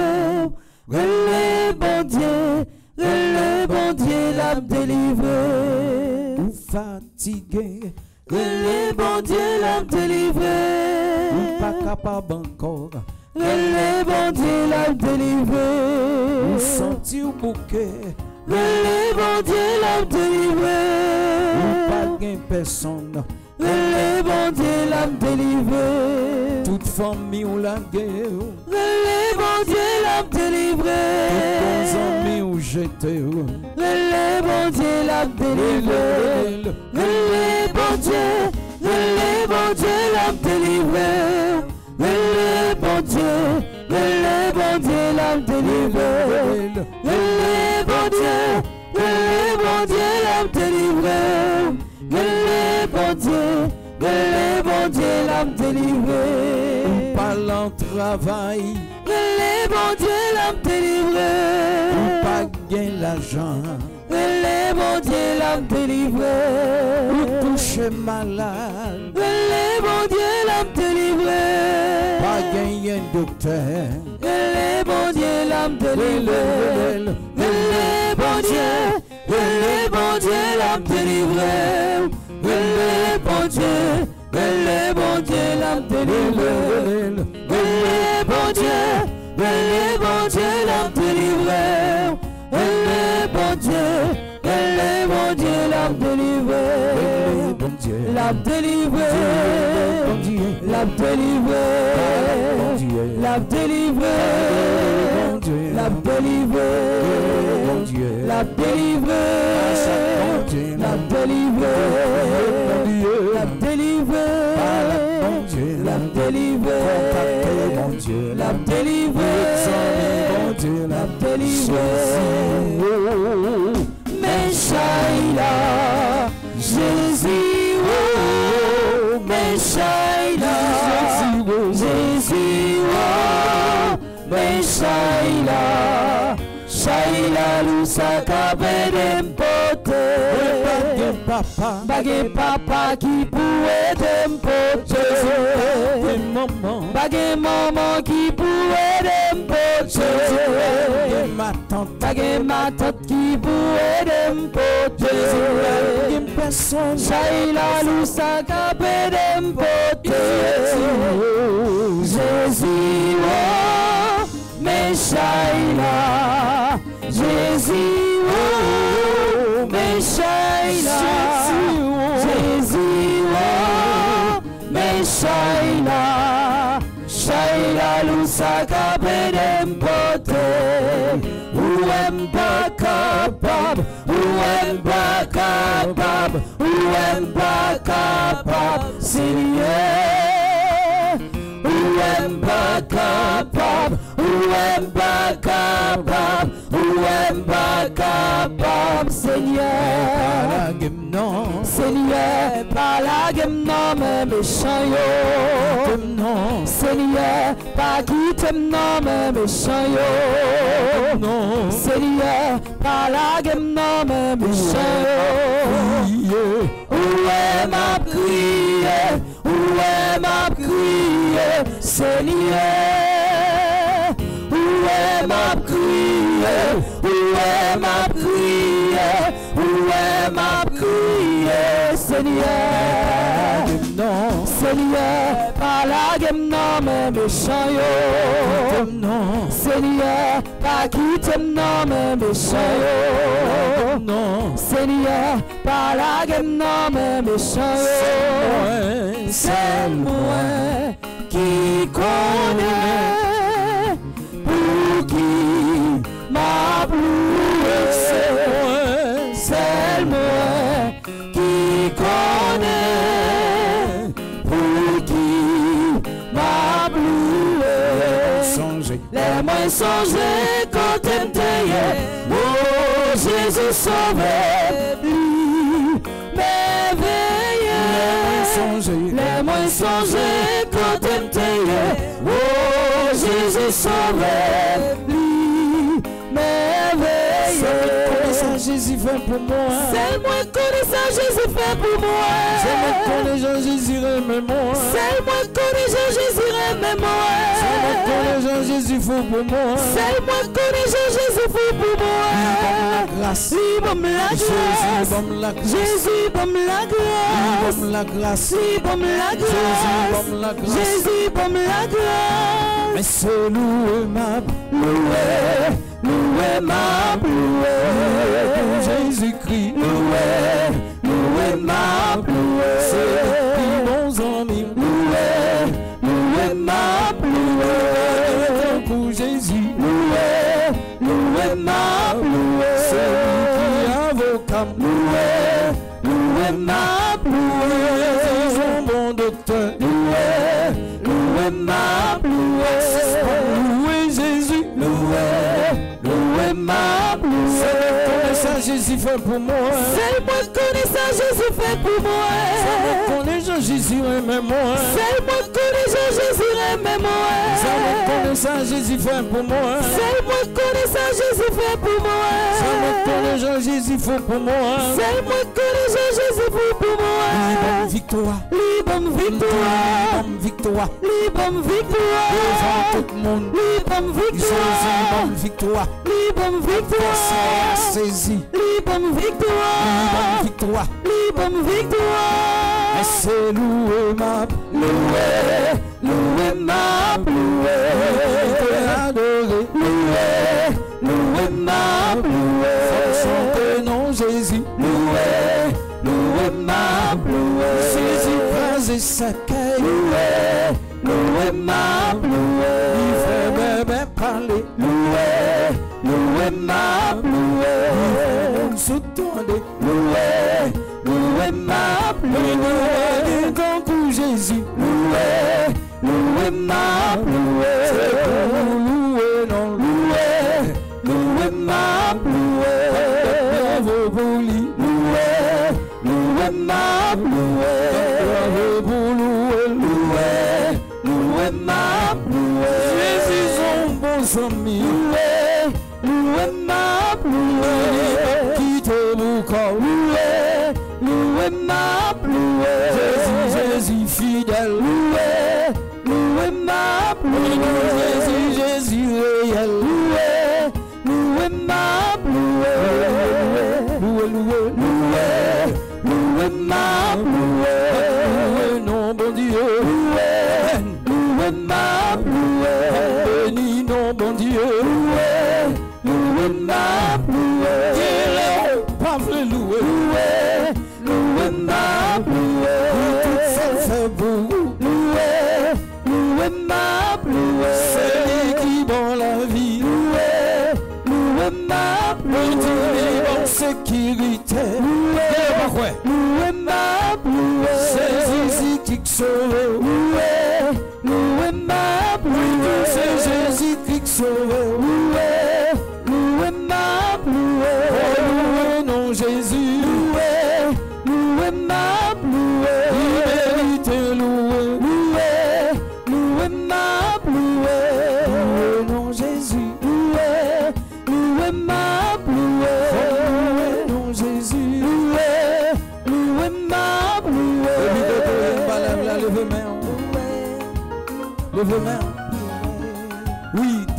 Relais, bon Dieu, relais, bon Dieu, délivré. ou fatigué, Relais, bon Dieu, l'homme délivré. ou pas capable encore, Relais, bon Dieu, l'homme délivré. ou senti ou bouquet, Relève en Dieu l'âme délivrée. Ou pas gain personne. Relève en Dieu l'âme délivrée. Toute famille ou la guerre. Relève en Dieu l'âme délivrée. Tous amis ou jeté. Relève en Dieu l'âme délivrée. Relève en Dieu. Relève en Dieu l'âme délivrée. Relève en Dieu. Relève en Dieu l'âme délivrée bon Dieu, bon Dieu l'a délivré. Bon Par l'entravail, que le bon Dieu. Pas gain l'argent. Que le bon Dieu l'a délivré. Malade. Que le bon Dieu l'a délivré. Pas gain un docteur. Que le bon Dieu l'a délivré le bon Dieu, le bon Dieu l'a délivré. Le bon Dieu, le bon Dieu l'a délivré. Le bon Dieu, le bon Dieu l'a délivré. Le bon Dieu, bon Dieu l'a délivré. L'a délivré, l'a délivré, l'a délivré la délivrer, mon Dieu, la délivrer, la délivrer, la délivrer la délivrer, mon Dieu, la délivrer, mon Dieu, la délivrer. Mais Shaila, Jésus, oh, mais Jésus, oh, oh. Mais Saïla, Saïla, nous avons de m'poter. Papa, bagué papa qui pouvait m'poter. Bagué maman qui pouvait Page matot ki bou edem pote Chay la lousa kap edem pote Jezi wo, me chay la Jezi wo, me chay la Jezi wo, me la shaila lusaka benempote uwembakabab uwembakabab uwembakabab silie uwembakabab uwembakabab uwembakabab seigneur non. Seigneur, pas la game non mais méchant non. Seigneur, pas qui t'aime non mais méchant yo. Non. Seigneur, pas la game non mais méchant yo. Où est ma prière? Où est ma prière? Seigneur Où est ma prière? Où est ma prière? Est ma prière? Seigneur, non, Seigneur, par la gamme non mais méchant yo. non, Seigneur, pas qui t'aime non mais méchant yo. non, Seigneur, par la gamme non mais méchant yo. C'est moi qui connais pour qui m'a. C'est moi qui connais pour qui m'a songez, Les moins songés quand t'aimes Oh Jésus sauvé, lui m'éveillé. Les songer quand t'aimes Oh, Jésus sauvé, ça Jésus fait pour moi. C'est moi connais ça Jésus fait pour moi. C'est moi connais Jean Jésus aime moi. C'est moi connais Jean Jésus aime moi. C'est moi connais Jean Jésus fait pour moi. C'est moi connais Jean Jésus fait pour moi. la grâce. Bon la grâce. Jésus bon la grâce. Jésus bon la grâce. La grâce. Jésus bon la grâce. Mais c'est loué ma loué, loué ma loué. Jésus-Christ. Loué, loué ma loué. C'est bons amis. Loué, loué ma loué. Pour Jésus. Loué, loué ma loué. Celui qui avocat. Loué, loué ma loué. C'est bon docteur. Loué, loué ma loué. Loué Jésus. Loué ma. C'est ça Jésus fait pour moi. C'est moi connais ça Jésus fait pour moi. Connais Jean Jésus aime moi. C'est moi connais ça Jésus aime moi. Me connaît ça Jésus fait pour moi. C'est moi connais ça Jésus fait pour moi. Me connaît Jean Jésus fait pour moi. C'est moi connais ça Jésus fait pour moi. Victoire. Libre victoire. Libre victoire. Libre victoire. Devant tout le monde. Libre victoire. Victoire. Libre victoire. Saisi. Libre victoire. Libre victoire. Libre victoire. C'est loué ma Loué, loué ma loué. adoré. Loué, loué ma loué. Ma loué. Jésus crasé sa caille. Loué, ma loué. Il fait bébé parler. Loué, loué ma loué. On s'attendait. Loué, loué ma loué. Loué pour Jésus. Loué, loué ma loué. Loué non. Loué, loué ma. Loué ma loué. Pour louer. Loué, loué ma loué. Jésus son bon ami. Loué, loué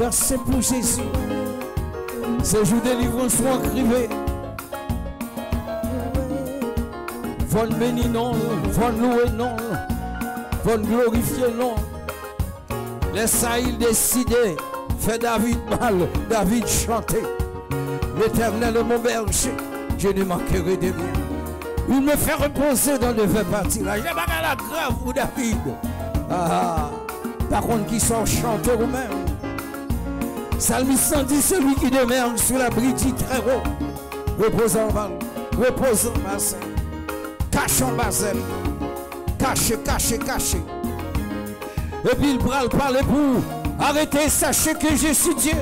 Dansez pour Jésus. Ces jours de délivrance sont écrivés. Von béni non, von louer non, von glorifier non. Laissez il décider. Fait David mal, David chanter. L'éternel est mon berger, je ne manquerai de rien. Il me fait reposer dans le parti là. J'ai pas la grave pour David. Ah, par contre, qui sont chanteurs ou Psalmiste 110, celui qui demeure sur l'abri du très haut. Repose en bas, repose en bassin. Cache en bassin. Cache, cache, cache. Et puis il bras parler pour arrêter, sachez que je suis Dieu.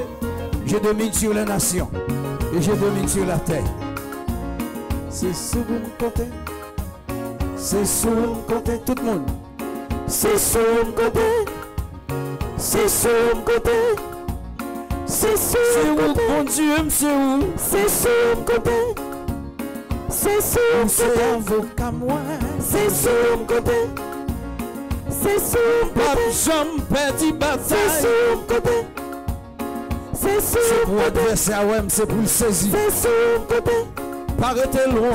Je domine sur les nations et je domine sur la terre. C'est sous mon côté. C'est sous mon côté, tout le monde. c'est sur mon côté, c'est sur mon côté, c'est C'est mon où, côté, bon Dieu, c'est où? C'est mon côté, c'est mon C'est côté, avocat moi. c'est mon côté, c'est mon Pas côté, perdu c'est bataille. sur mon côté, c'est sur C'est mon pour côté, adversaire, ouais, c'est pour le saisir. c'est mon côté, Paraît loin.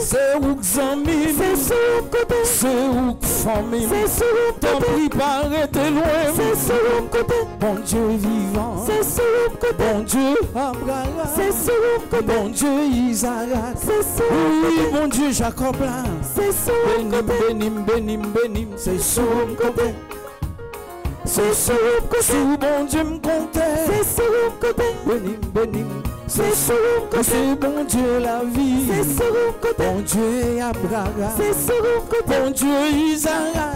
C'est où que zami, c'est sur mon côté, c'est où que famille. c'est sur mon Ton prix paraît loin. c'est sur mon côté, Bon Dieu vivant. c'est sur mon côté, Bon Dieu Abraham. c'est sur mon côté, Bon Dieu Isaac. c'est sur mon Oui, bon Dieu Jacob là. côté, bénim, bénim, bénim. C'est sur mon côté. c'est sur mon côté, Sous bon Dieu me comptait. c'est sur mon côté, Bénim, bénim. C'est sur côté, C'est bon Dieu la vie. c'est sur côté, Bon Dieu Abraham. c'est sur côté, Bon Dieu Isaac.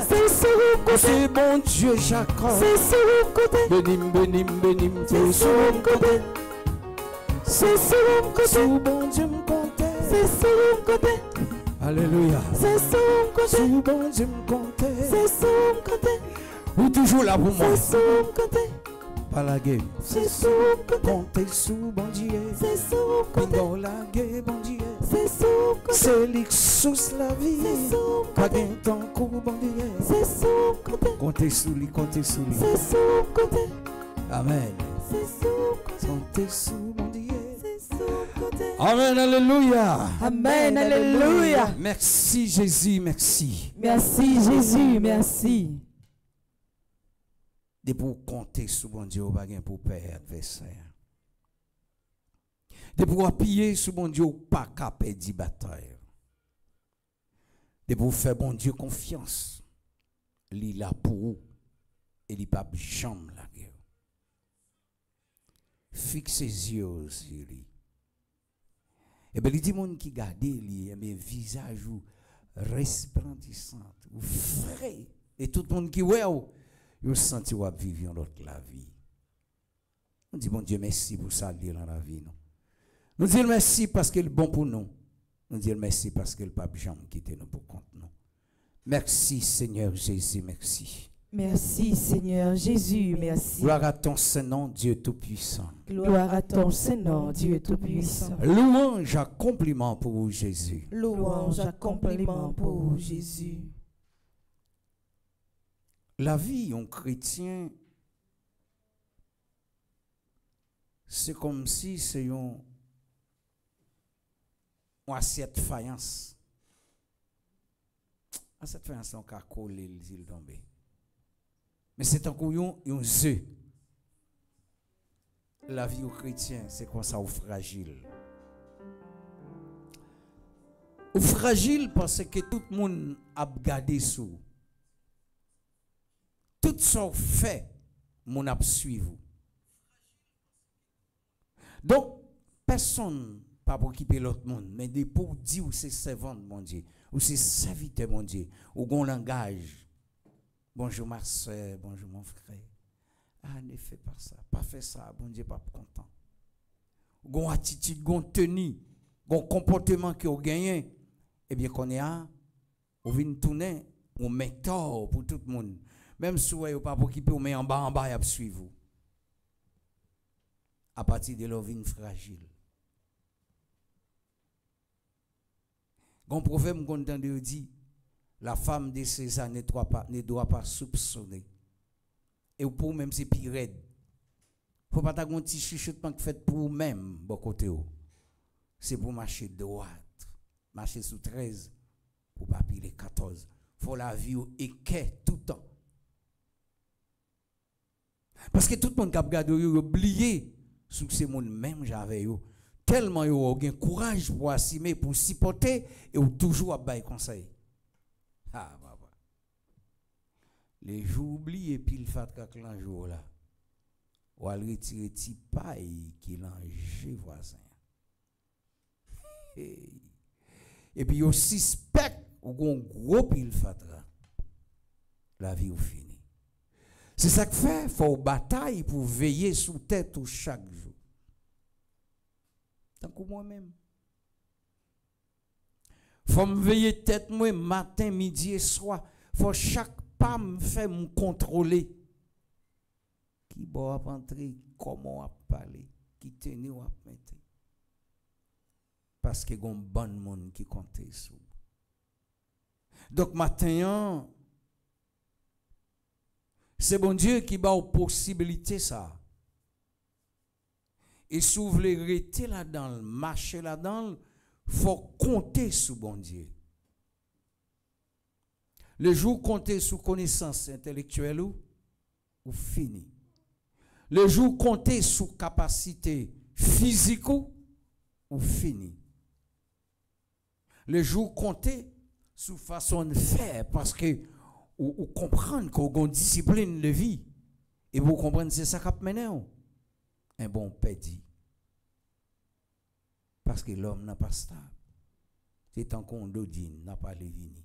c'est sur côté, C'est bon Dieu Jacob. c'est sur côté, Bénim, bénim, bénim. c'est sur mon côté, c'est sur côté, Sous bon Dieu me comptait. c'est sur côté, Alléluia. c'est sur côté, Sous bon Dieu me comptait. c'est sur côté, Ou toujours là pour moi. c'est sur côté, Pas la guerre. c'est sur mon côté, Comptez sous bon Dieu. c'est sur mon côté, Dans la vie. côté, Comptez sous lui, comptez sous lui. c'est sur mon côté, Amen. sous bon Dieu. c'est sur mon côté. Amen, alléluia. Amen, alléluia. Merci Jésus, merci. Merci Jésus, merci. De pour compter sous bon Dieu, pas gain pour père adversaire. De pour appuyer sous bon Dieu, pas capable de bataille. De pour faire bon Dieu confiance. Il là pour vous. Et il pas jamais la guerre. Fixe ses yeux sur lui. Et bien, il dit, monde qui garde lui, eh bien, visage ou resplendissant, ou frais. Et tout le monde qui voit, vous senti ou vivre notre la vie. On dit, bon Dieu, merci pour ça, dans la vie. Non? Nous disons merci parce qu'il est bon pour nous. Nous disons merci parce qu'il pas jamais quitté nous pour compte nous. Merci Seigneur Jésus, merci. Merci Seigneur Jésus, merci. Gloire à ton Saint-Nom, Dieu Tout-Puissant. Gloire à ton Saint-Nom, Dieu Tout-Puissant. Louange à compliment pour Jésus. Louange à compliment pour Jésus. La vie en chrétien, c'est comme si c'est une, assiette faïence. Assiette faïence, on a collé les îles tombées. Mais c'est un couillon et un. La vie au chrétien, c'est comme ça, ou fragile. Ou fragile parce que tout le monde a gardé sous. Tout ça fait, mon a suivre. Donc, personne pas pour occuper l'autre monde, mais des pour dire ou c'est servant mon Dieu, ou c'est serviteur mon Dieu, ou gon langage. Bonjour ma soeur, bonjour mon frère. Ah, ne fais pas ça, pas fait ça, bon Dieu pas content. Gon attitude, gon tenue, gon comportement que vous gagnez, eh bien qu'on est à, on vient tourner, on met tort pour tout le monde. Même si vous n'avez pas occupé, met en bas, en bas, vous suivre vous. À partir de leur vie fragile. Gon proverbe qu'on entend de dit, la femme de César ne doit pas, ne doit pas soupçonner. Et pour même c'est pire raide. Faut pas ta un petit chuchotement fait pour vous-même, bon côté. C'est pour marcher droite, marcher sous 13, pour pas piler 14. Faut la vie et tout le temps. Parce que tout le monde qui a regardé, il oublié ce que c'est mon même j'avais. Tellement yo a courage pour assumer, pour supporter et ou toujours à bailler conseil. Ah, papa. Les jours oubliés, puis le fait que l'un jour là, ou à retirer petit paille qui l'ange voisin. Et puis, au suspect, ou un gros pile fatra, la vie ou fini. C'est ça que fait, faut bataille pour veiller sous tête ou chaque jour. Tant que moi-même. faut me veiller tête moi matin, midi et soir faut chaque pas me faire me contrôler. Qui va entrer, comment à parler, qui tenir ou à mettre. Parce que y a un bon monde qui compte sur. Donc maintenant, c'est bon Dieu qui va aux possibilités ça. Et si vous voulez rester là-dedans, marcher là-dedans, faut compter sur bon Dieu. Le jour compter sur connaissance intellectuelle ou, ou fini. Le jour compter sur capacité physique ou, fini. Le jour compter sur façon de faire parce que ou, comprendre qu'on a une discipline de vie et vous comprenez c'est ça qui a un bon pédi. Parce que l'homme n'a pas stable. C'est tant qu'on dit n'a pas vini.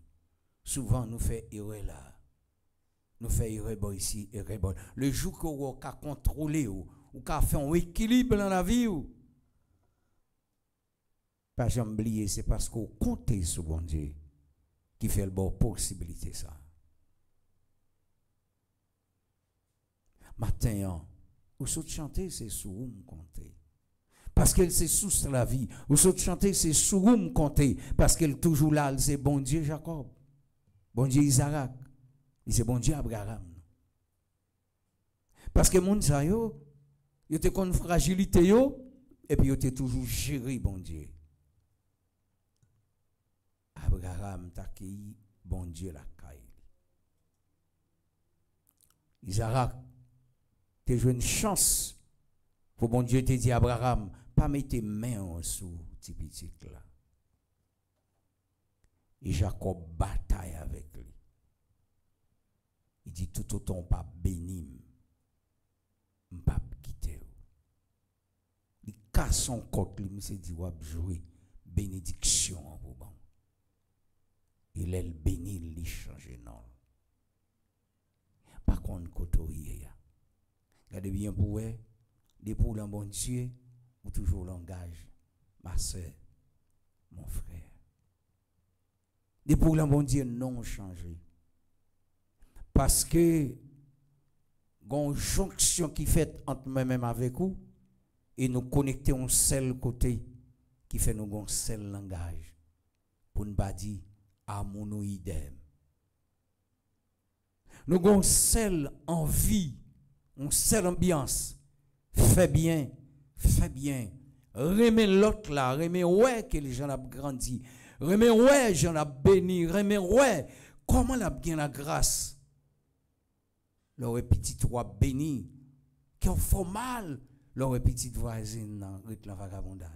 Souvent, nous fait erreur là. Nous fait erreur ici, erreur Le jour qu'on a contrôlé ou, ou qu'a fait un équilibre dans la vie ou, pas jamais oublier, c'est parce qu'on compte sur bon Dieu qui fait le bon possibilité ça. Matin, hein, ou saute chanter, c'est sous compter. Parce qu'elle c'est sous la vie. Ou saute chanter, c'est sous compter. Parce qu'elle toujours là, c'est bon Dieu Jacob. Bon Dieu Isaac. Et c'est bon Dieu Abraham. Parce que mon sa yo, yo te une fragilité yo, et puis yo te toujours géré bon Dieu. Abraham t'a bon Dieu la caille. Isaac tu joué une chance pour bon Dieu te dit Abraham, pas mettre tes mains sous petit petit là. Et Jacob bataille avec lui. Il dit tout autant pas béni, pas quitter. Il casse son côté, il se dit ouais jouer bénédiction en vous bon. Il est béni, il change non. Par contre, côté Regardez bien pour vous, des pour le bon Dieu, ou toujours langage, ma soeur, mon frère. Des pour bon Dieu non changé. Parce que, une jonction qui fait entre moi-même avec vous, et nous connecter un seul côté qui fait nous un seul langage. Pour ne pas dire, amour idem. Nous avons seule envie une seule ambiance. Fais bien, fais bien. Remets l'autre là, remets ouais que les gens ont grandi. Remets ouais, j'en ai béni. Remets ouais, comment la bien la grâce? Leur petit roi béni, qui ont fait mal, leur petite voisine dans le vagabondage.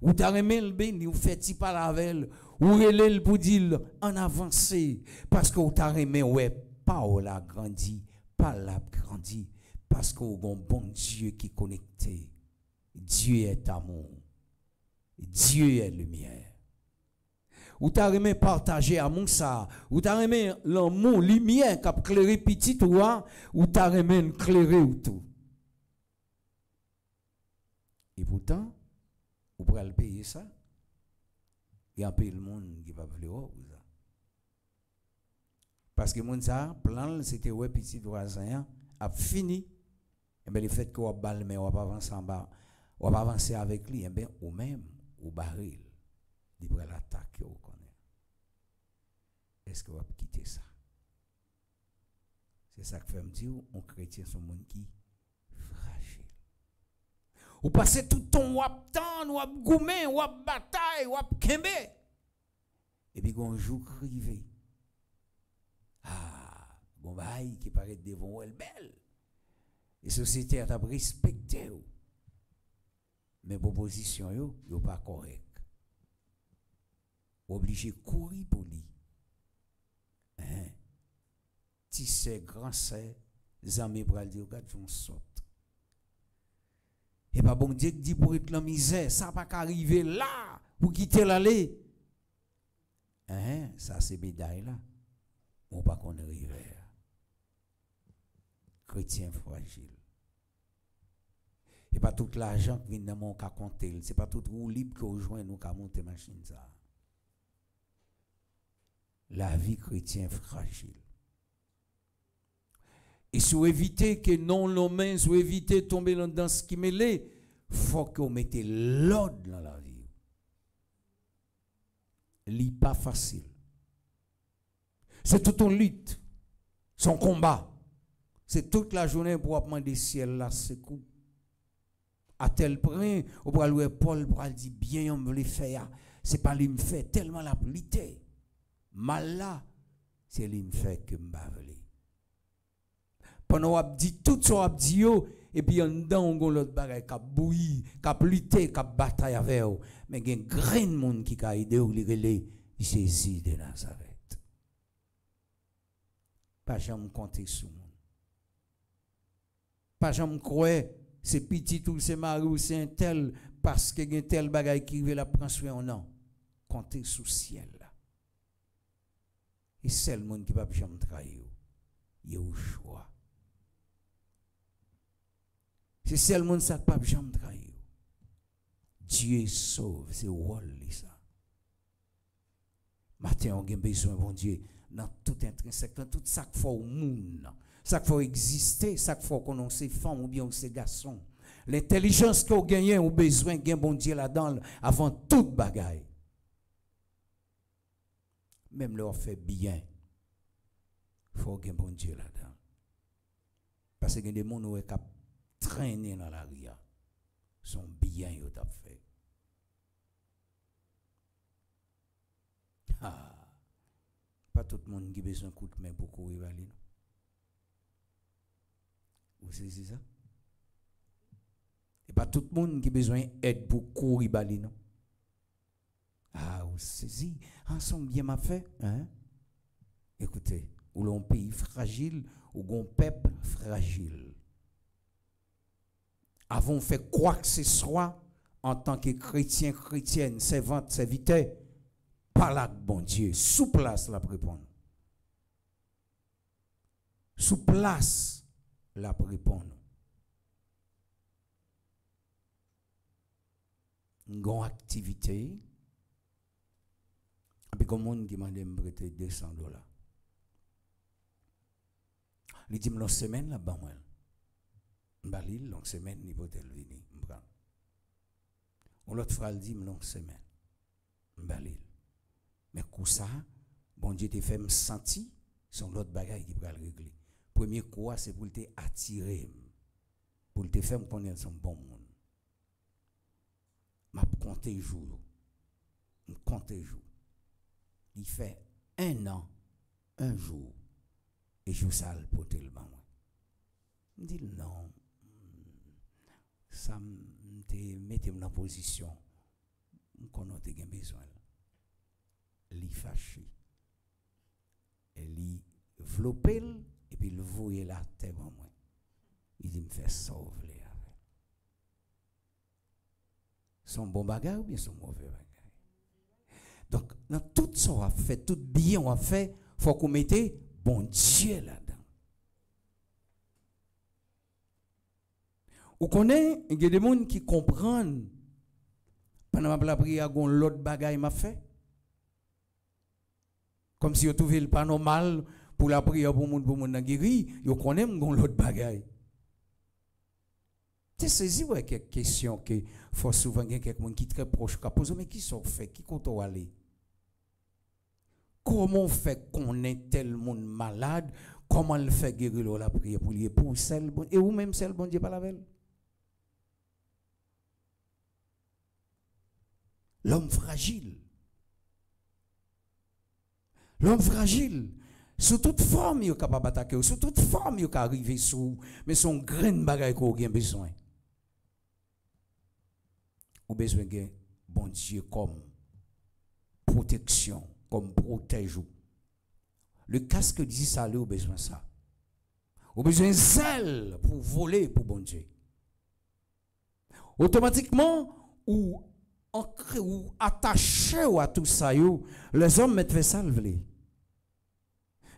Ou t'as remis le béni, ou fait pas la velle, ou relève pour dire en avancé, parce que ou t'as remis ouais, pas ou la grandi pas la grandi parce qu'on a un bon Dieu qui est connecté. Dieu est amour. Dieu est lumière. Ou t'as aimé partager amour ça, ou t'as aimé l'amour lumière qui a éclairé petit toi, ou t'as aimé éclairer ou tout? Et pourtant, vous pouvez le payer ça? Il y a un peu de monde qui va vouloir parce que mon ça, plan, c'était ouais petit voisin, a fini. Et eh bien le fait qu'on balle, mais on va avancer en bas, on va avancer avec lui, et eh bien ou même, au baril, il va l'attaquer, au connaît. Est-ce qu'on va quitter ça? C'est ça que fait me dire, on chrétien, son monde qui fragile. Ou passez tout ton wap tan, wap goumen, wap bataille, wap kembe. Et puis, un jour, crivé. Ah, bon bail qui paraît devant elle belle. Et société a respecté Mais proposition yo, yo pas correct. Obligé courir pour lui. Hein? Tissé grand c'est amis pour dire regarde son sorte. Et pas bon Dieu dit pour être la misère, ça pas qu'arriver là pour quitter l'allée. Hein? Ça c'est bédaille là ou pas qu'on rivière. Chrétien fragile. Et pas tout l'argent qui vient dans mon cas compter. C'est pas tout roue libre que jouez nous qu'à monter machine ça. la vie chrétienne fragile. Et si vous évitez que non l'homme, si vous évitez de tomber dans ce qui mêlé, faut que vous mettez l'ordre dans la vie. n'est pas facile. C'est toute une lutte, son combat. C'est toute la journée pour demander ciel là, c'est. À tel point, pourra louer Paul pour dire bien, on me le faire. C'est pas lui me fait tellement la. Mal là, c'est lui me fait que me Pendant qu'on dit tout ce qu'on dit, et puis en dedans, on a l'autre bagaille qui a bouilli, qui a lutté, qui a bataille avec eux. Mais il y a un grand monde qui a aidé ou Jésus de Nazareth pas jamais compter sur moi. Pas jamais croire c'est petit ou c'est mari ou c'est un tel parce que y a tel bagaille qui veut la prendre soin non. Compter sur le ciel. Et c'est le monde qui va jamais trahir. Il y a au choix. C'est le monde qui ne pas jamais trahir. Dieu sauve, c'est rôle ça. Matin, on a besoin, bon Dieu, dans tout intrinsèque, dans tout ça qu'il faut au monde, ça qu'il faut exister, ça qu'il faut qu'on ces femmes ou bien ces garçons. L'intelligence qu'on gagne ou besoin gain bon Dieu là-dedans avant toute bagaille. Même leur fait bien. Il faut gagner bon Dieu là-dedans. Parce que des gens qui traîner dans la ria sont bien ils fait. Ah pas tout le monde qui a besoin de main pour courir. Vous savez ça? Et pas tout le monde qui a besoin d'aide pour courir non? Ah, vous savez, ensemble bien m'a fait, hein? Écoutez, ou l'on pays fragile, ou un peuple fragile. Avons fait quoi que ce soit en tant que chrétien, chrétienne, servante, serviteur, par là, bon Dieu, sous place la répondre. Sous place la répondre. Une activité. Avec un monde qui m'a demandé 200 dollars. Il dit, une semaine là-bas, moi. Balil, longue semaine, ni peut venir. On l'autre frère dit, longue semaine. Balil. Mais coup ça, bon Dieu te fait me sentir, son l'autre bagaille qui va le régler. Premier coup, c'est pour te attirer, pour te faire connaître son bon monde. M'a compté jour, me compté jour. Il fait un an, un jour, et je ça le porter le bain. Je dis non, ça me mettait dans position, qu'on a besoin li fâché. Et li puis il voyait la terre en moi. Il dit me fait sauver avec. Son bon bagage ou bien son mauvais bagage. Donc, dans tout ça on a fait, tout bien on a fait, faut qu'on mette bon Dieu là-dedans. Vous connaissez, il y a des gens qui comprennent pendant la prière, l'autre bagaille m'a fait. Comme si vous trouvez le pas normal pour la prière pour monde pour monde guéri, vous connaissez l'autre bagaille. Tu saisi ouais quelques questions que faut souvent quelqu'un qui est très proche qui pose mais qui sont fait qui compte aller? Comment fait qu'on est tel monde malade? Comment le fait guérir la prière pour lui? Pour celle et ou même celle bon Dieu pas la veille L'homme fragile L'homme fragile, sous toute forme, il est capable d'attaquer, sous toute forme, il est arriver sous, mais son grain de bagaille qu'on a besoin. Ou besoin de bon Dieu comme protection, comme protège. Le casque dit ça, a besoin ça. Ou besoin de zèle pour voler pour bon Dieu. Automatiquement, ou ou attaché à tout ça, les hommes mettent fait salver.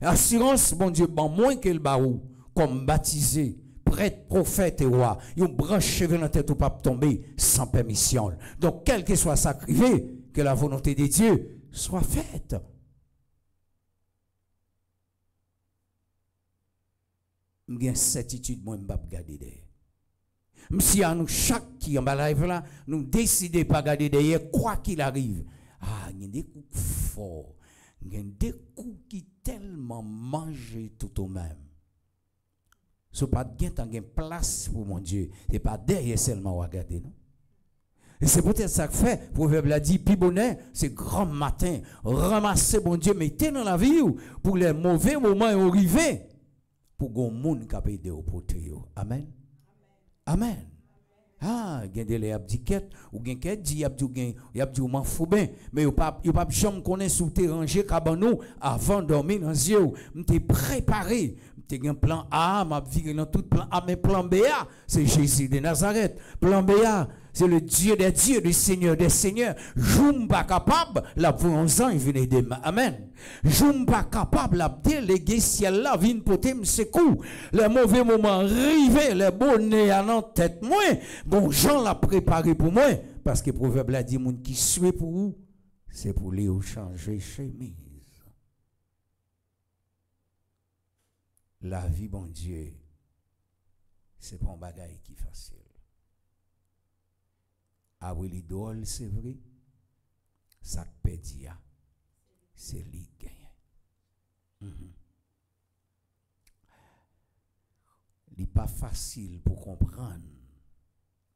Assurance, bon Dieu, bon moins qu'il barou, comme baptisé, prêtre, prophète et roi, ils branche cheveux dans la tête ou pas tomber sans permission. Donc, quel que soit sacrifié, que la volonté de Dieu soit faite. Certitude, moi, je vais garder si à nous, chaque qui en bas live là, nous décidons pas regarder derrière, quoi qu'il arrive. Ah, il y a des coups forts. Il y a des coups qui tellement mangent tout au même. Ce n'est pas de place pour mon Dieu. Ce n'est pas derrière seulement non? Et c'est peut-être ça que fait, proverbe l'a dit, puis bonnet, c'est grand matin, ramasser bon Dieu, mettez dans la vie pour les mauvais moments arriver, pour que le monde qui aider au poté. Amen. Amen. Ah, il y a des abdiquettes, ou il y a abdiquettes, il y a des m'en fou bien, mais il n'y a pas jamais connaître sous tes rangées avant de dormir dans les yeux. Je préparé, tu un plan A, m'a viré dans tout plan A, mais plan B, c'est Jésus de Nazareth. Plan B, c'est le Dieu des dieux, le Seigneur des seigneurs. Je pas capable, la pour ans, il vient de Amen. Je pas capable, la déléguer ciel là, vient pour me secours. Les mauvais moments arrivés, les bonnets à la tête, moi. Bon, Jean l'a préparé pour moi. Parce que le proverbe a dit, monde qui suit pour vous, c'est pour les changer chemise. La vie, bon Dieu, c'est pas un bagage qui est facile. Ah oui, l'idole, c'est vrai. Ça peut dire, c'est lui qui gagne. Il n'est pas facile pour comprendre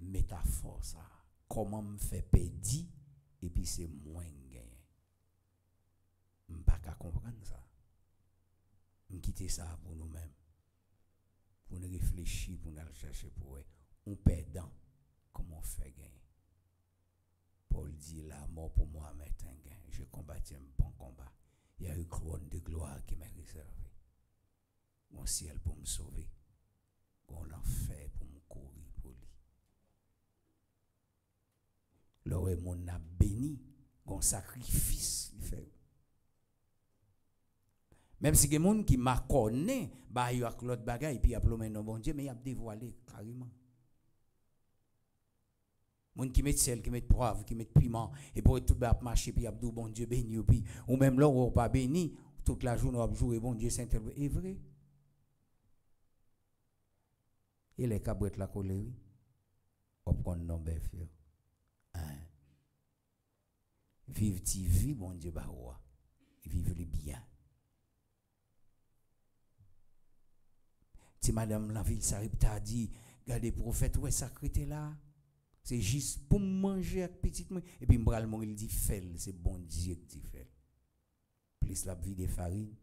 métaphore ça. Comment me fait pédi et puis c'est moins gagné. Je ne pas comprendre ça. On quitter ça pour nous-mêmes. Pour nous réfléchir, pour nous chercher pour eux. On perdant, comment on fait gagner. Paul dit la mort pour moi m'est un gain. Je combattu un bon combat. Il y a une couronne de gloire qui m'est réservée. Mon ciel pour me sauver. Mon enfer pour me courir pour lui. Là mon a béni, mon sacrifice, il fait. Même si il y a des gens qui m'a connu, bah, il y a l'autre bagaille, puis il y a plein de bon Dieu, mais il a dévoilé carrément. Moun qui met sel, qui met poivre, qui met piment, et pour tout bas marcher, puis abdou bon Dieu béni, puis, ou même là, ou pas béni, toute la journée, on jouer, bon Dieu saint est vrai? Et les cabrettes la colère, on prend le nom bœuf. Hein? Vive ti vie, bon Dieu, bah, Vive le bien. Si madame la ville Sarip t'a dit, regardez prophète, ouais, sacré là. C'est juste pour manger avec petite moi. Et puis, m'bral il dit, fait, c'est bon Dieu qui dit fait. Plus la vie de farine,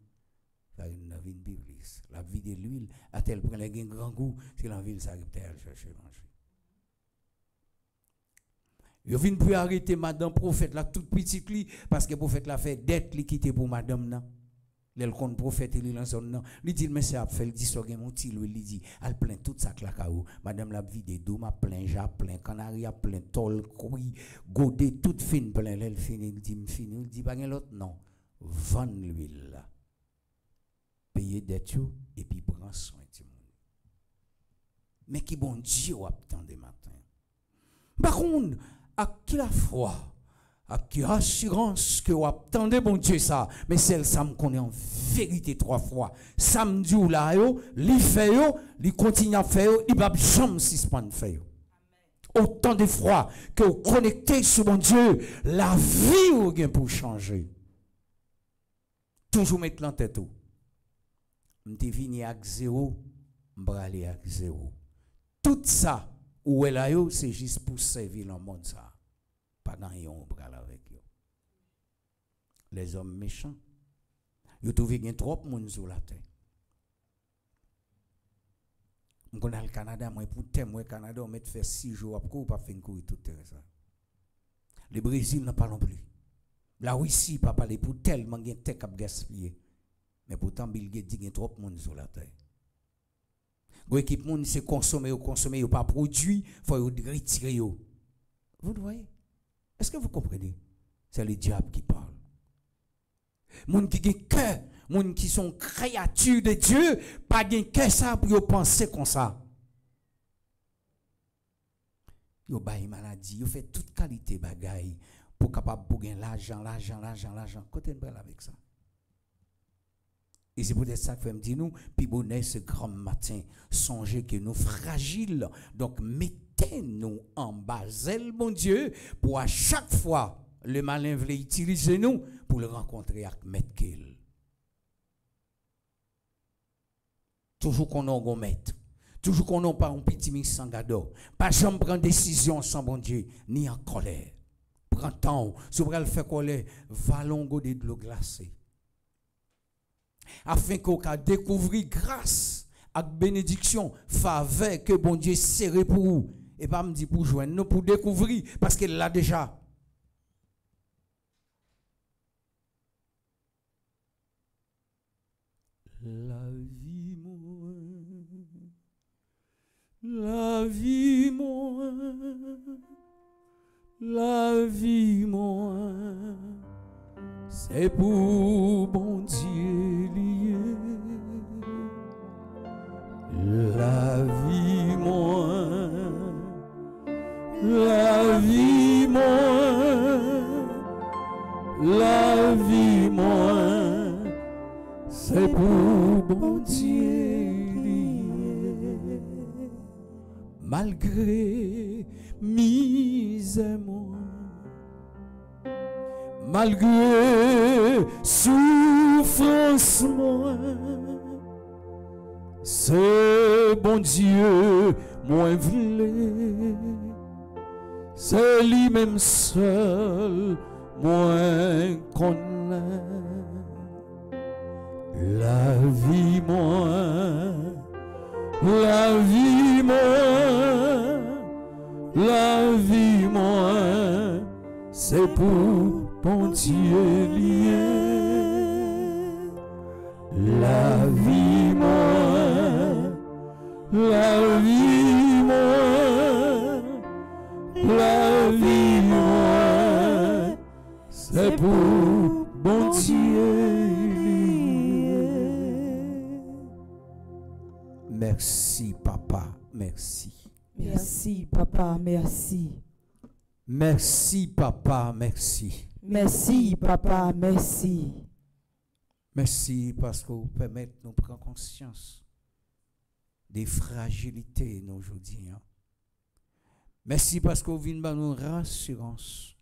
farine la vie de plus. La vie de l'huile, à tel point, a un grand goût, c'est la ville Sarip t'a chercher manger. Je viens pour arrêter madame prophète là, toute petite li, parce que prophète l'a fait dette li quitter pour madame là. Le compte prophète, il son nom. Il dit, mais c'est à faire, il dit, so mon petit, il dit, elle plein tout ça clacaou. Madame la des dos, ma plein, ja plein, canari a plein, tol, couille, godé, tout fin plein, elle finit, il dit, fini, il dit, pas l'autre, non. Vend l'huile, Payez des tout, et puis prends soin de monde. Mais qui bon Dieu des matin. Par contre, à qui la foi, qui assurance que vous attendez bon Dieu ça. Mais celle ça me connaît en vérité trois fois. Samedi ou là yo li fait yo li continue à faire il va jamais suspendre faire autant de fois que vous connectez sur mon Dieu la vie ou bien pour changer. Toujours mettre en tête m'te vini à zéro m'braller à zéro. Tout ça où est là c'est juste pour servir le monde ça pas gagnon avec. Les hommes méchants. Ils trouvent qu'il y trop de sur la terre. Le Canada, moi, pour moi, Canada, on met fait six jours après, on pas fait une courir ça. Le Brésil pas non plus. La Russie pas parler pour tellement gaspiller. Mais pourtant, Bill Gates qu'il trop de sur la terre. Consommer ou consommer ou pas produit, faut retirer. Vous voyez? Est-ce que vous comprenez? C'est le diable qui parle. Moun qui ont cœur, moun qui sont créatures de Dieu, pas de cœur ça pour penser comme ça. Yo bail maladie, yo fait toute qualité bagaille pour capable pour gagner l'argent, l'argent, l'argent, l'argent. Côté une avec ça. Et c'est peut-être ça que me dire nous, puis bonnet ce grand matin, songez que nous fragiles. Donc mettez-nous en bas, mon Dieu, pour à chaque fois le malin voulait utiliser nous pour le rencontrer avec Metkel. Toujours qu'on a un maître. Toujours qu'on n'a pas un petit mis sans gado. Pas jamais prendre décision sans bon Dieu, ni en colère. Prends temps, si vous le faire colère, valongo de l'eau glacée. Afin qu'on découvrir grâce et bénédiction, faveur que bon Dieu serré pour vous. Et pas me dire pour joindre, non pour découvrir, parce qu'il l'a déjà. La vie, moi, la vie, moi, la vie, moi, c'est pour bon Dieu lié. La vie, moi, la vie, moi, la vie, moi, c'est pour bon Dieu. Malgré misère, malgré souffrance, c'est bon Dieu, moi voulait. C'est lui-même seul, moi connaît. La vie, moi, la vie, moi, la vie, moi, c'est pour bon Dieu lié. La vie, moi, la vie, la vie, moi, c'est pour bon Dieu. Merci, papa, merci. Merci, papa, merci. Merci, papa, merci. Merci, papa, merci. Merci parce que vous permettez de nous prendre conscience des fragilités aujourd'hui. Merci parce que vous venez de nous rassurance.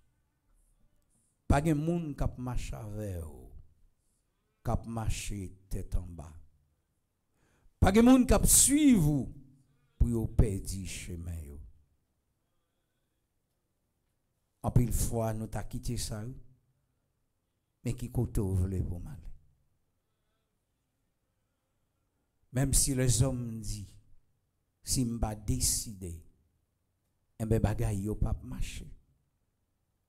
Pas de monde qui a marché avec vous, qui a marché tête en bas. Pas de monde qui a suivi vous pour vous perdre chemin. En pile fois, nous t'as quitté ça, mais qui côté vous voulez pour mal. Même si les hommes disent, si m'a décidé, eh ben bagay yo pas marcher.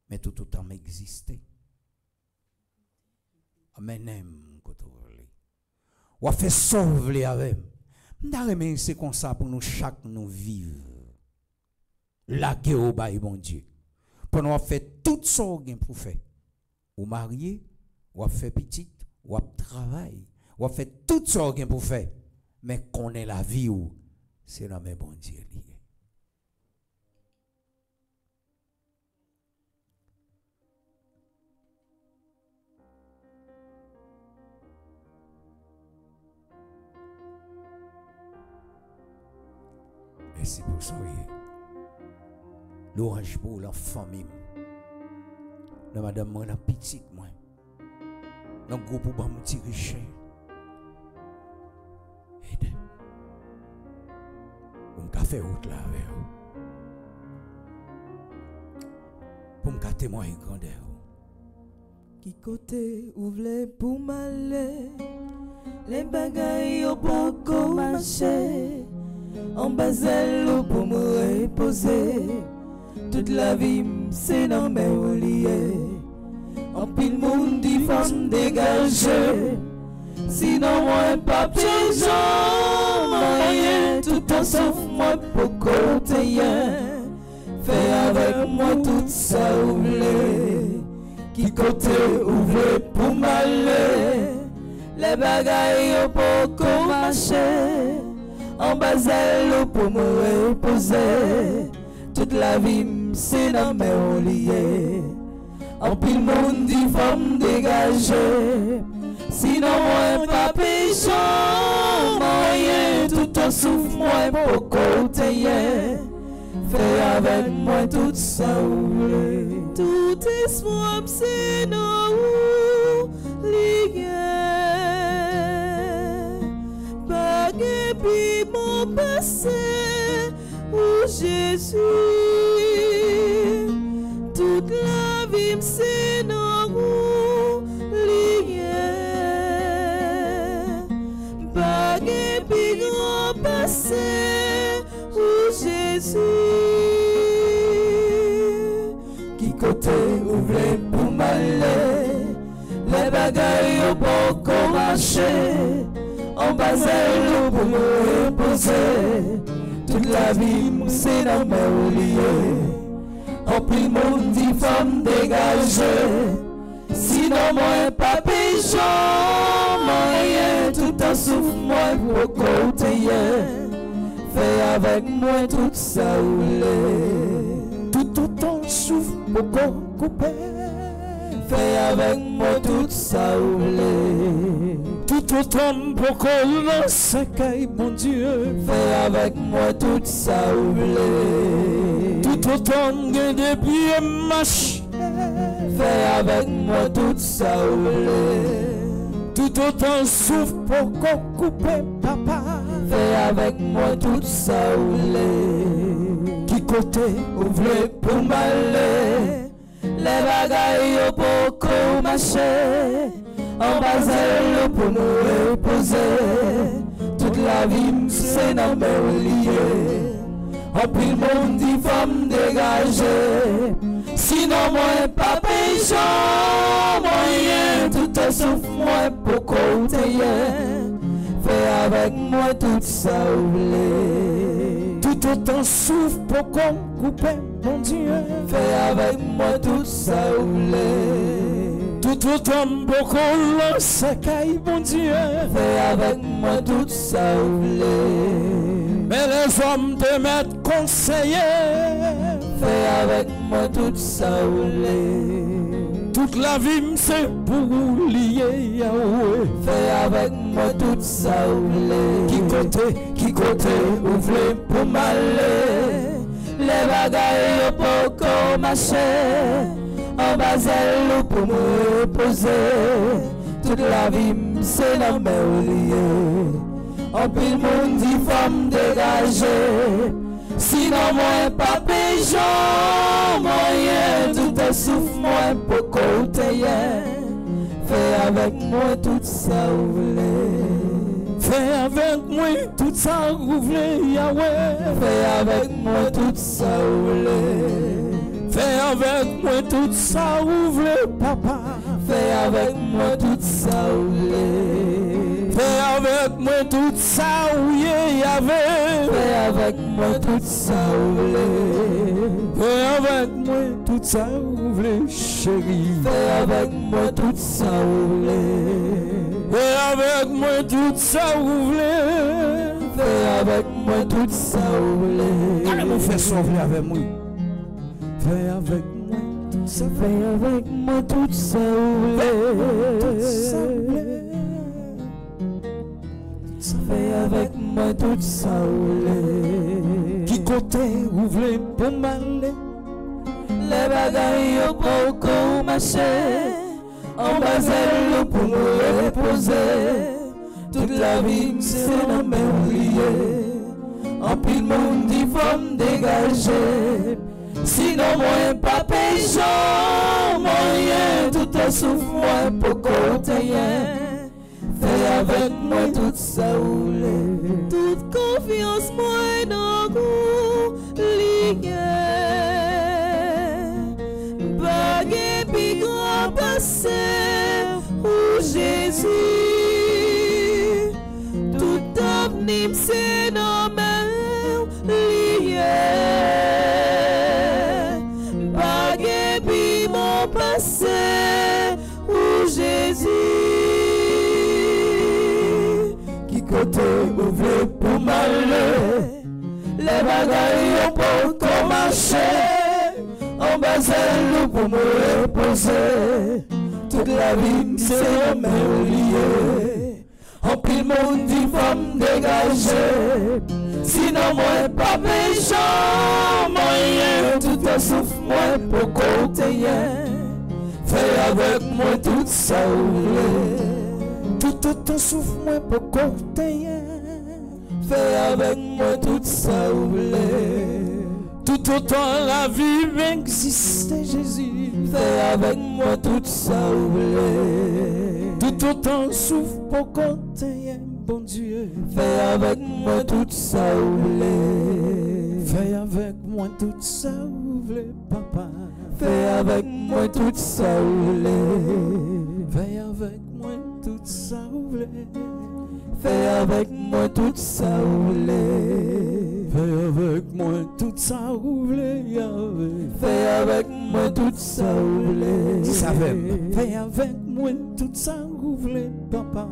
Mais tout autant m'exister. Amen. koto vle. Ou a fait sauver avec. M'da c'est comme ça pour nous chaque nous vivre. La que au bail bon Dieu. Pour nous faire tout ça qu'on pour faire. Ou marié, ou fait petit, ou travail, ou fait tout ça qu'on pour faire. Mais qu'on est la vie ou c'est la même bon Dieu mersi pou soye. Louranj pou la famim. Nan madame mwen nan pitik mwen. Nan gopou ba mwen ti riche. Ede. Ou mka fe out la ve ou. Pou mka temoye kande ou. Ki kote ou vle pou male. Le bagay yo bako mase. En basel pour me reposer. Toute la vie c'est dans mes liés En pile monde dit faut me dégager Sinon moi pas Moyen tout en sauf moi pour côté Fais avec moi tout ça oublié qui côté ouvre pour m'aller. Les bagailles pour marcher en basel pour me reposer toute la vie c'est dans mes liés en pile monde dit faut me dégager Sinon moi pas péchant, tout en souffle moi pour côté Fais avec moi tout ça ou Tout espoir c'est non lié. Pas passé ou Jésus. Toute la vie c'est non lié. Pas mon passé ou Jésus. Qui côté ouvre pour m'aller Les bagailles au bon qu'on pour me Toute la vie c'est dans mes oubliés. En pile monde dit femme dégagée. Sinon moi pas péchant Moyen tout en souffle moi pour côté. Fais avec moi tout ça ou Tout autant souffle beaucoup coupé. fè avèk mwen tout sa ou lè. Tout otan pou kol nan sakay bon Diyo Fè avèk mwen tout sa ou lè. Tout otan gen debliye mwache Fè avèk mwen tout sa ou lè. Tout otan souf pou kon koupe papa. Fè avèk mwen tout sa ou lè. Ki kote ou vle pou mwale Les bagailles au beaucoup marcher En bas elle pour nous reposer. Toute la vie c'est dans mes liés En pile monde dit femme dégagée Sinon moi pas péchant Moyen. Tout est sauf moi pour côté Fais avec moi tout ça ou Tout autant souffre pour qu'on coupe, mon Dieu. Fais avec moi tout ça ou Tout autant pour qu'on lance caille, mon Dieu. Fais avec moi tout ça ou Mais les hommes te mettent conseiller. Fais avec moi tout ça ou Toute la vie c'est pour lier Yahweh. Fais avec moi tout ça ou Qui côté, Qui côté ouvre pour m'aller. Les bagailles au poco marcher En bas elle pour me reposer. Toute la vie c'est dans mes oubliés. En pile monde dit femme dégagée Sinon moi pas péchant Moyen tout est souffle moi pour côté Fais avec moi tout ça ou Fais avec moi tout ça, ouvre Yahweh. Fais avec moi tout ça ou Fais avec moi tout ça, ouvre papa. Fais avec moi tout ça ou Fè avèk mwen tout sa ou ye yave Fè avèk mwen tout sa ou vle Fè avèk mwen tout sa ou vle chéri. Fè avèk mwen tout sa ou vle Fè avèk mwen tout sa ou vle Fè avèk mwen tout sa ou vle Kale mwen fè son vle avè mwen? Fè avèk mwen tout sa ou vle Fè avèk mwen tout sa ou vle Fais avec moi tout ça ou Qui côté, ouvre pour m'aller. Les bagailles au beaucoup marcher En bas elle pour nous reposer. Toute la vie c'est dans mes oubliés En pile monde dit femme dégagée Sinon moi pas péchant. Moyen tout est souffle moi pour côté Fais avec moi tout ça ou Toute confiance moi dans vous lié. Baguette puis grand passé ou Jésus. Tout avenir c'est lié. Baguette Côté ouvre pour m'aller Les bagailles au pour marcher En bas elle pour me reposer Toute la vie, c'est même lié. En pile monde dit femme dégagée. Sinon, moi, pas méchant, moyen, tout en souffle, moi, pour côté. Fais avec moi tout ça, ou Tout autant souffle moi pour côté. Fais avec moi tout ça, ou Tout autant la vie existe, Jésus. Fais avec moi tout ça, ou Tout autant souffle pour côté, bon Dieu. Fais avec moi tout ça, ou Fais avec moi tout ça, ou papa. Fais avec moi tout ça, ou Fais avec moi tout ça, ou Fais avec moi tout ça, ou Fais avec moi tout ça, ou Fais avec moi tout ça, ou fais avec moi tout ça, ou papa.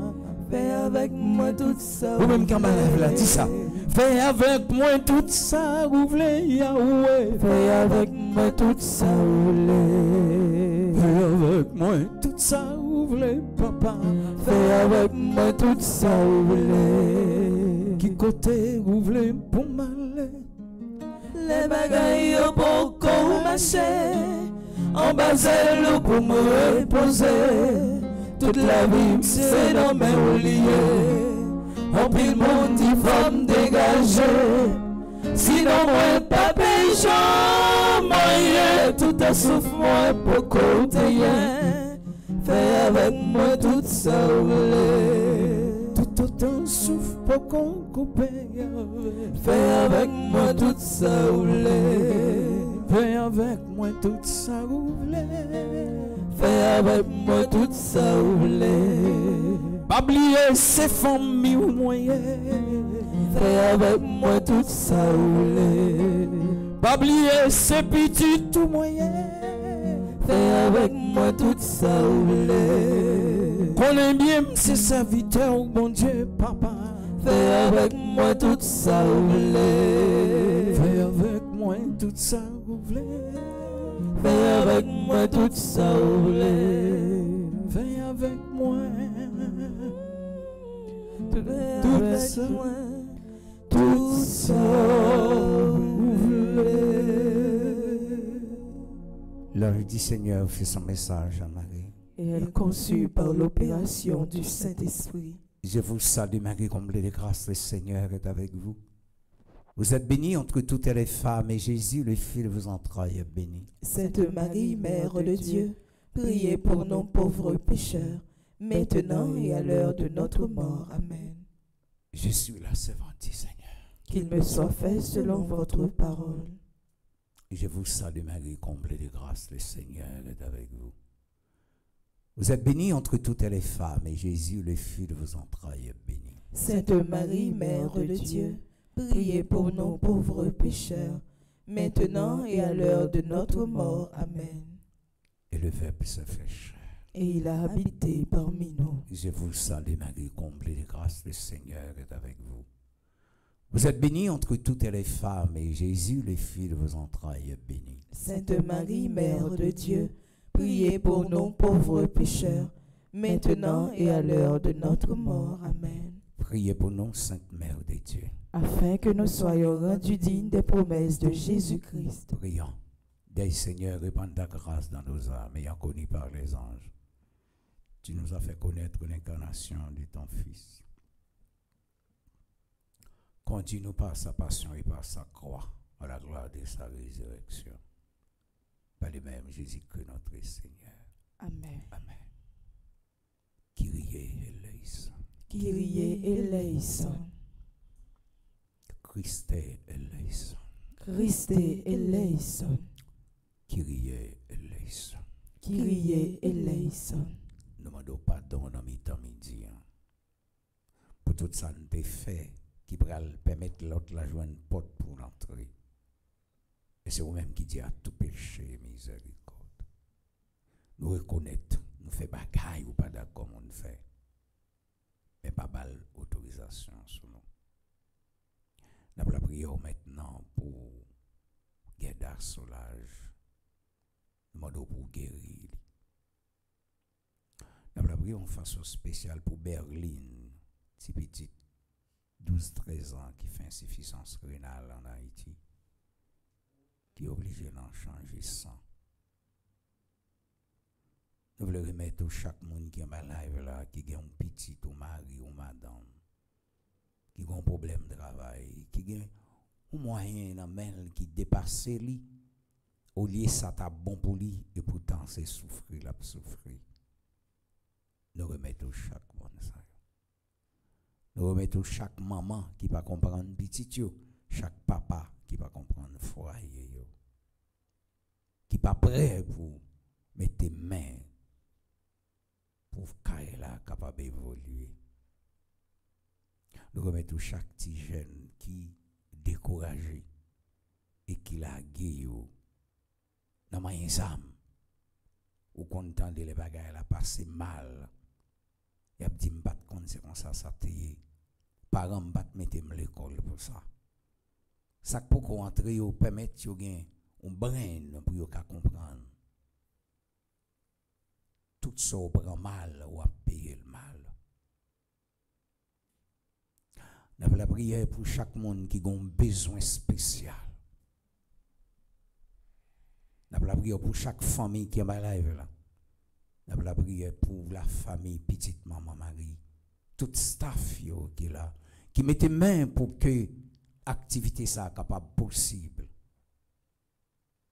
Fais avec moi tout ça. Ou même quand ma lève là, dis ça. Fais avec moi tout ça, ou Yahweh. Fais avec moi tout ça, ou Fais avec moi tout ça, ou papa. Fais avec moi tout ça, ou Qui côté ou pour mal. Les bagailles pour qu'on marcher. En bas pour me reposer. Toute la vie, c'est dans mes oubliés. En pile monde, dit femme dégagée. Sinon, moi, pas péchant, moi, tout à souffle, moi, pour côté. Fè avèk mwen tout sa oule Tout otan souf pou kon koupe Fè avèk mwen tout sa oule Fè avèk mwen tout sa oule Fè avèk mwen tout sa oule Pabliye se fami ou mwenye. Fè avèk mwen tout sa oule Pabliye se piti tout mwenye. Fais avec moi tout ça, Qu'on aime bien ses serviteurs, bon Dieu, papa. Fais avec moi tout ça, Fais avec moi tout ça, Fais avec moi tout ça, Fais avec moi. Tout ça, tout ça, L'heure du Seigneur fait son message à Marie. Et elle conçut par l'opération du Saint-Esprit. Je vous salue, Marie, comblée de grâce, le Seigneur est avec vous. Vous êtes bénie entre toutes les femmes, et Jésus, le fils de vos entrailles, est béni. Sainte Marie, Mère de Dieu, priez pour nos pauvres pécheurs, maintenant et à l'heure de notre mort. Amen. Je suis la servante du Seigneur. Qu'il me soit fait selon votre parole. Je vous salue, Marie, comblée de grâce, le Seigneur est avec vous. Vous êtes bénie entre toutes les femmes, et Jésus, le fils de vos entrailles, est béni. Sainte Marie, Mère de Dieu, priez pour nos pauvres pécheurs, maintenant et à l'heure de notre mort. Amen. Et le Verbe se fait chair. Et il a habité parmi nous. Je vous salue, Marie, comblée de grâce, le Seigneur est avec vous. Vous êtes bénie entre toutes les femmes, et Jésus, le fils de vos entrailles, est béni. Sainte Marie, Mère de Dieu, priez pour nos pauvres pécheurs, maintenant et à l'heure de notre mort. Amen. Priez pour nous, Sainte Mère de Dieu. Afin que nous soyons rendus dignes des promesses de Jésus-Christ. Prions. Des Seigneur, répand ta grâce dans nos âmes, ayant connu par les anges. Tu nous as fait connaître l'incarnation de ton Fils. Continue par sa passion et par sa croix, à la gloire de sa résurrection. Par le même Jésus-Christ, notre Seigneur. Amen. Amen. Kyrie eleison. Kyrie eleison. Christe eleison. Christe eleison. Kyrie eleison. Kyrie eleison. Nous demandons pardon dans mes temps midi. hein. Pour tout ça, nous fait qui pourrait permettre l'autre la joindre porte pour l'entrer. Et c'est vous-même qui dit à tout péché, miséricorde. Nous reconnaître, nous faisons bagaille ou pas d'accord, on fait. Mais pas mal autorisation sur nous. Nous avons la prière maintenant pour Guédard Solage. Nous demandons pour guérir. prions façon spéciale pour Berlin, petit petit 12-13 ans qui fait insuffisance rénale en Haïti, qui est obligé d'en changer sang. Nous voulons remettre à chaque monde qui est malade là, qui a un petit ou mari ou madame, qui a un problème de travail, qui a un moyen dans qui dépasse lui, au lieu ça bon pour lui, et pourtant c'est souffrir, la souffrir. Nous remettons chaque monde ça. Nous remettons chaque maman qui va comprendre petit chaque papa qui va comprendre foyer qui pas prêt pour mettre tes mains pour qu'elle là capable d'évoluer. Nous remettons chaque petit jeune qui découragé et qui l'a guéri dans ma zam ou content de les bagages la passer mal. Il a dit comme c'est comme ça ça parents m'bat mettre l'école pour ça. Ça pour qu'on entre ou permettre yo gain un brain pour yo comprendre tout ça prend mal ou à payer le mal. Nous la prière pour chaque monde qui a un besoin spécial. Nous la prière pour chaque famille qui est malade là. La prière pour la famille petite maman Marie. Tout staff qui là. Qui mette main pour que l'activité soit capable possible.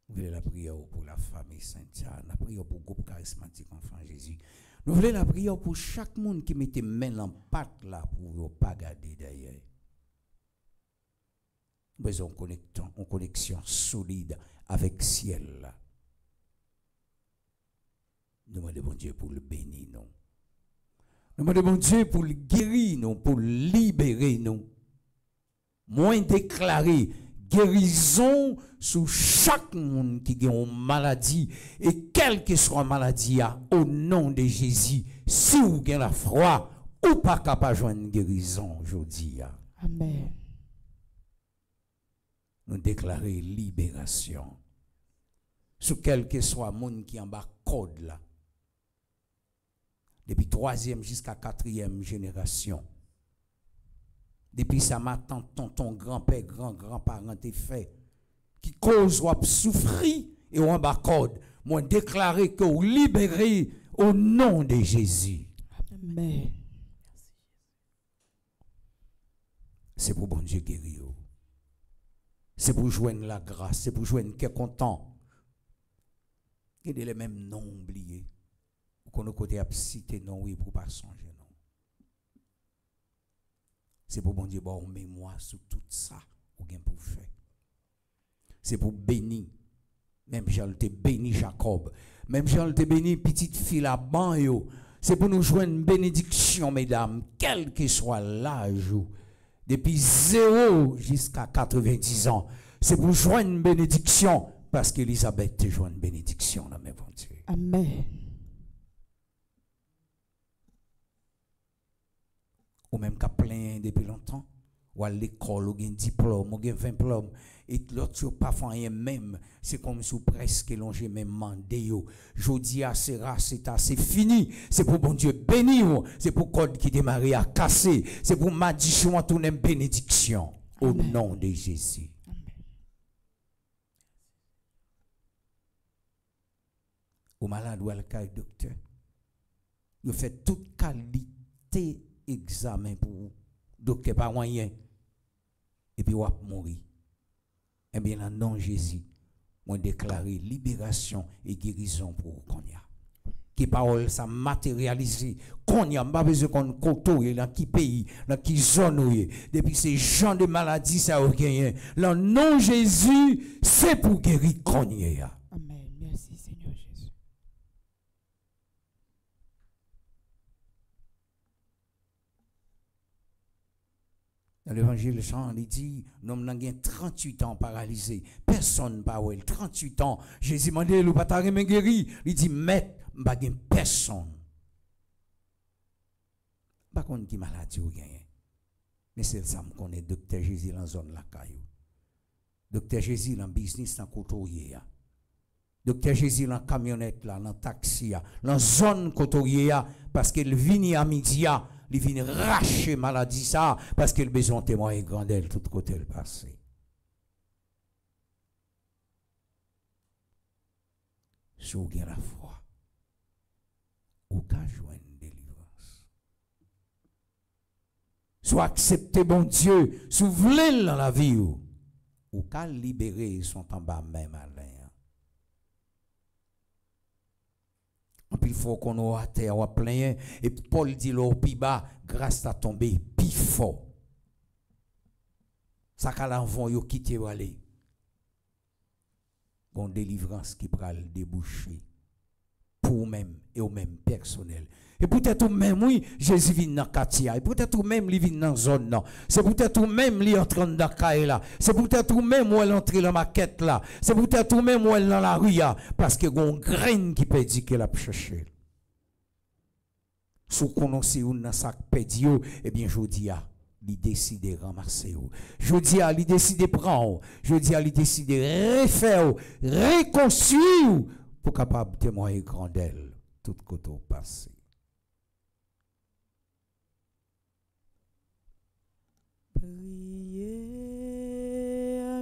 Nous voulons la prière pour la famille Saint-Jean, la prière pour le groupe charismatique Enfant Jésus. Nous voulons la prière pour chaque monde qui mette main en patte là pour ne pas garder d'ailleurs. Nous avons une connexion solide avec le ciel. Nous demandons Dieu pour le bénir, nous. Nous demandons Dieu pour le guérir, nous, pour libérer, nous. Moins déclaré guérison sur chaque monde qui a une maladie. Et quelle que soit la maladie au nom de Jésus si vous avez la foi ou pas capable de joindre une guérison aujourd'hui amen. Nous déclarons libération. Sur quel que soit le monde qui en bas code là depuis troisième jusqu'à quatrième génération depuis ça ma tante, tonton, grand-père, grand-grand-parent t'es fait, qui cause ou souffrir et ou en code, moi déclaré que vous libérez au nom de Jésus. Amen. C'est pour bon Dieu guérir. C'est pour joindre la grâce, c'est pour joindre qui est content. Il est les mêmes noms oubliés. Qu'on côté à citer non oui pour pas songer. C'est pour bon Dieu, bon mémoire sur tout ça, ou bien pour faire. C'est pour bénir. Même Jean te béni Jacob. Même Jean te béni petite fille là C'est pour nous jouer une bénédiction, mesdames, quel que soit l'âge. Depuis 0 jusqu'à 90 ans. C'est pour joindre une bénédiction. Parce qu'Elisabeth te joint une bénédiction, là, mes Dieu. Amen. Ou même qu'à plein depuis longtemps, ou à l'école, ou un diplôme, ou un 20 diplôme, et l'autre pas fait même, c'est comme si presque longé même mandé Je dis à c'est c'est fini, c'est pour bon Dieu bénir, c'est pour code qui démarre à casser, c'est pour malédiction à tout une bénédiction, au nom de Jésus. Au malade ou à docteur, il fait toute qualité examen pour vous. Docteur, pas moyen. Et puis, vous mourir. Eh bien, dans le nom Jésus, on déclare libération et guérison pour vous. Qui parole ça matérialisé. Qu'on y a besoin qu'on côtoie dans qui pays, dans qui zone Depuis ces gens de maladies, ça a gagné. Le nom Jésus, c'est pour guérir qu'on y Dans l'évangile Jean, il dit, nous avons 38 ans paralysé. Personne pas 38 ans. Jésus m'a dit, le pas guéri. Il dit, maître, je personne. Pas contre qui maladie ou gagné. Mais c'est ça qu'on est docteur Jésus dans la zone la caillou. Docteur Jésus dans le business dans côté Docteur Jésus dans camionnette là, dans taxi là, dans zone côté parce qu'il vient à midi il vient racher maladie ça parce qu'il besoin témoin grand d'elle tout côté le passé. Si vous avez la foi, vous pouvez joindre délivrance. Soit accepter bon Dieu, si vous voulez dans la vie, vous pouvez libérer son en bas même à l'air. Il faut qu'on ait à terre, à plein. Et Paul dit là, plus bas, grâce à tomber, plus fort. Ça qu'à l'envoi, yo quitté aller. Bon délivrance qui pourra le déboucher pour même et au même personnel. Et peut-être même, oui, Jésus vient dans Katia. Et peut-être même, il vient dans la zone. C'est peut-être même, il est en train de là. C'est peut-être même, où elle entre dans ma quête là. C'est peut-être même, où elle dans la rue Parce que y a une graine qui peut dire qu'elle a cherché. Si vous connaissez une dans sa pédio, oh, eh bien, je dis, il décide de ramasser. Je dis, il décide de prendre. Je dis, il décide de refaire, reconstruire pour capable témoigner grandelle tout côté passé.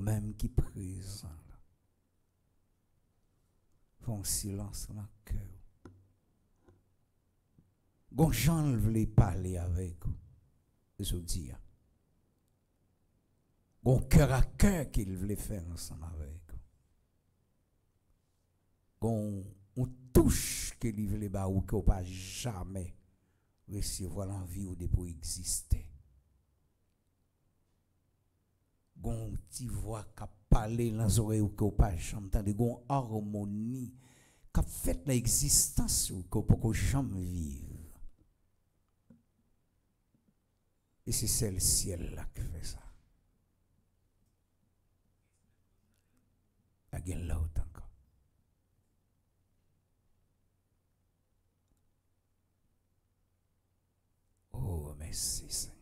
même qui présent. Font silence dans le cœur. Gon Jean voulait parler avec vous. Je dis. Gon cœur à cœur qu'il voulait faire ensemble avec vous. Gon on touche qu'il voulait ba ou qu'il pas jamais recevoir l'envie ou de pour exister. Gon ti voix qui parler dans les oreilles ou que pas jamais gon harmonie qui fait l'existence ou que pour jamais vivre. Et c'est celle ciel là qui fait ça. Again l'autre encore. Oh, merci Seigneur.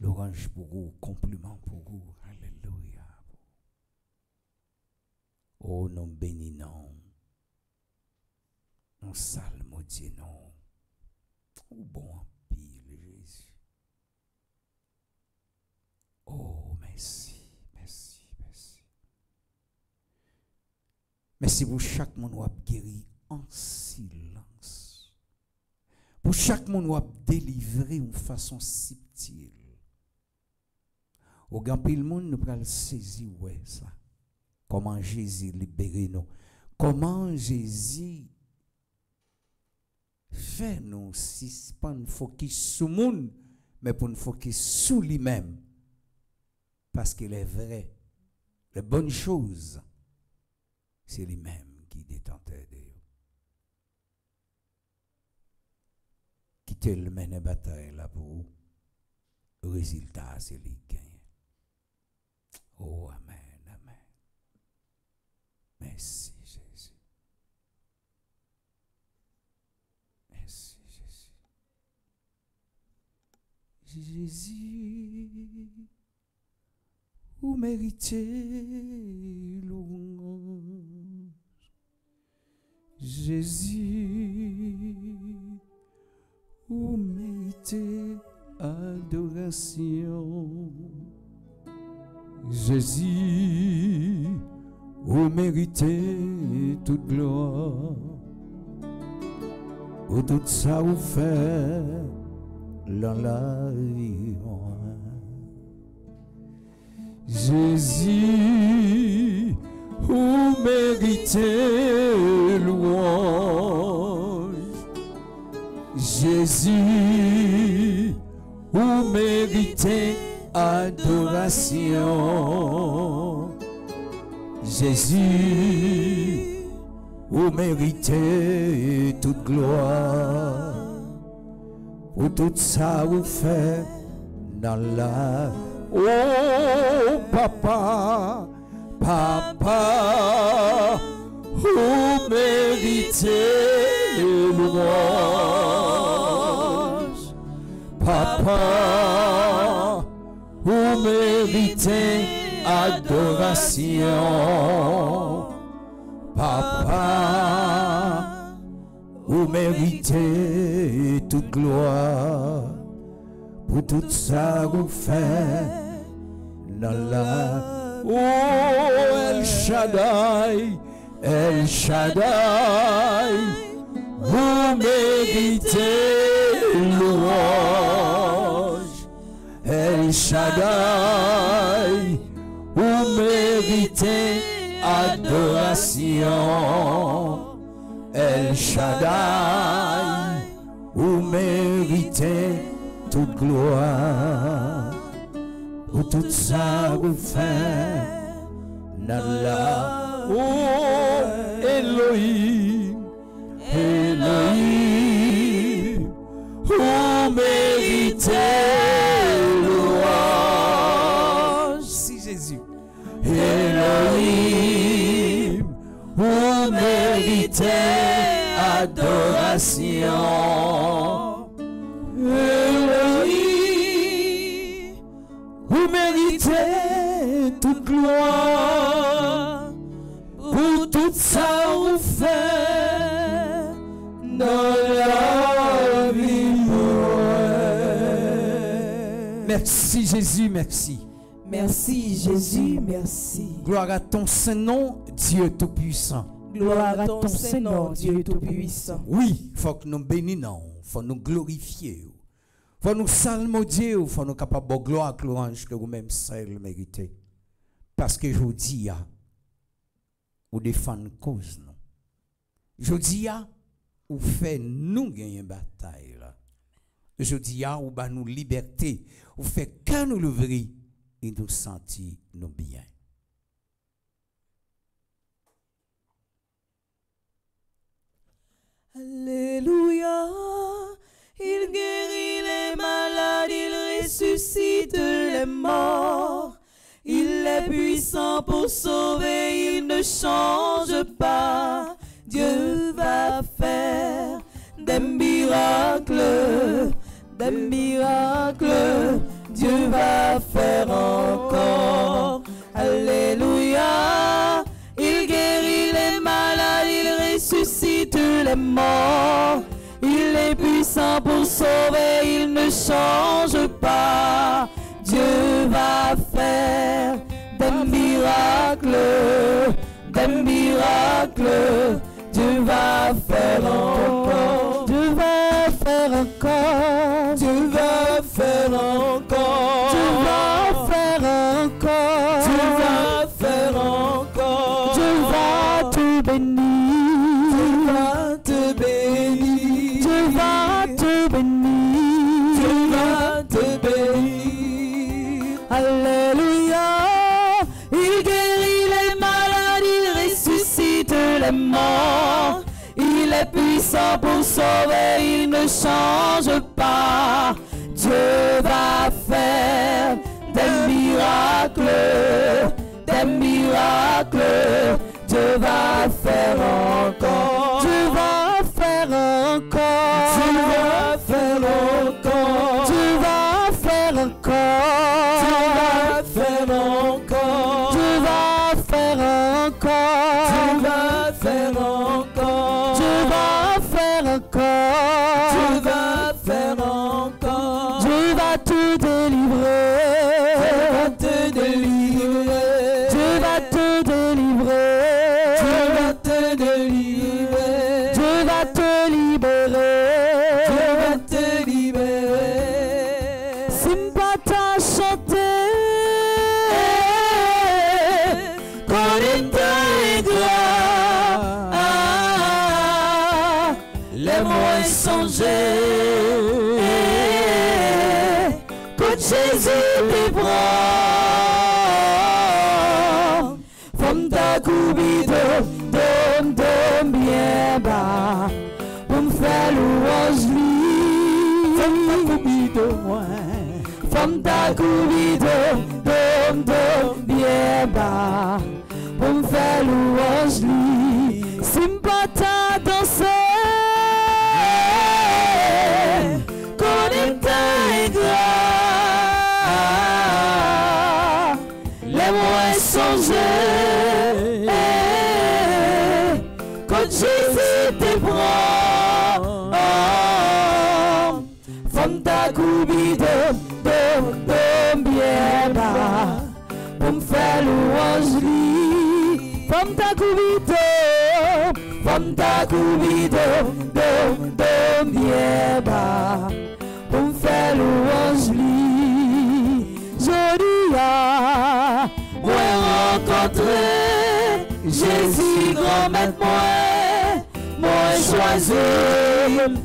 L'orange pour vous, compliment pour vous. Alléluia. Oh, nous bénissons. Nous non. Oh, bon pile, Jésus. Oh, merci, merci, merci. Merci pour chaque monde qui guéri en silence. Pour chaque monde qui délivré de façon subtile. Au grand pile monde, nous prenons saisir ouais, ça. Comment Jésus libère nous? Comment Jésus fait nous nous focus sur le monde, mais pour nous focus sur lui-même. Parce qu'il est vrai. Les bonnes choses, c'est lui-même qui détenteur de eux. Quittez le mener bataille là pour vous. Résultat, c'est lui gagne. Oh, Amen, Amen. Merci, Jésus. Merci, Jésus. Jésus, vous méritez louange. Jésus, vous méritez adoration. Jésus, vous méritez toute gloire. Pour tout ça vous fait dans la vie. Jésus, vous méritez louange. Jésus, Jésus, vous méritez toute gloire. Pour tout ça vous fait dans la... Oh papa, papa, vous méritez louange. Papa, adoration. Papa, vous méritez toute gloire pour tout ça vous faites dans la Oh El Shaddai, El Shaddai, vous méritez louange. El Shaddai, vous méritez adoration. El Shaddai, vous méritez toute gloire. Pour tout ça vous faites dans la Oh Elohim, Elohim, méritez adoration. Elohim, vous méritez toute gloire pour tout ça vous fait dans la vie. Merci Jésus, merci. Merci Jésus, merci. Gloire à ton Saint-Nom, Dieu Tout-Puissant. Gloire à ton Saint-Nom, Dieu Tout-Puissant. Oui, faut que nous bénissons, faut nous glorifier. Faut nous salmodier, faut nous capables de gloire à louange que vous-même seul méritez. Parce que je vous dis, ou défendre cause nous. Je dis, ou fait nous gagner bataille. Je dis, ou ba nous liberté, ou fait quand nous l'ouvrir, et nous sentir nous bien. Alléluia. Il guérit les malades, il ressuscite les morts. Il est puissant pour sauver, il ne change pas. Dieu va faire des miracles, des miracles. Dieu va faire encore. Alléluia. Il est puissant pour sauver, il ne change pas. Dieu va faire des miracles, des miracles. Dieu va faire encore, Dieu va faire encore, Dieu va faire encore. Pour sauver, il ne change pas. Dieu va faire des miracles, des miracles. Dieu va faire encore, Dieu va faire encore, Dieu va faire encore, do, do, do, mieba, pour faire louange lui. Jolia, moi rencontré, Jésus grand maître moi, moi choisi,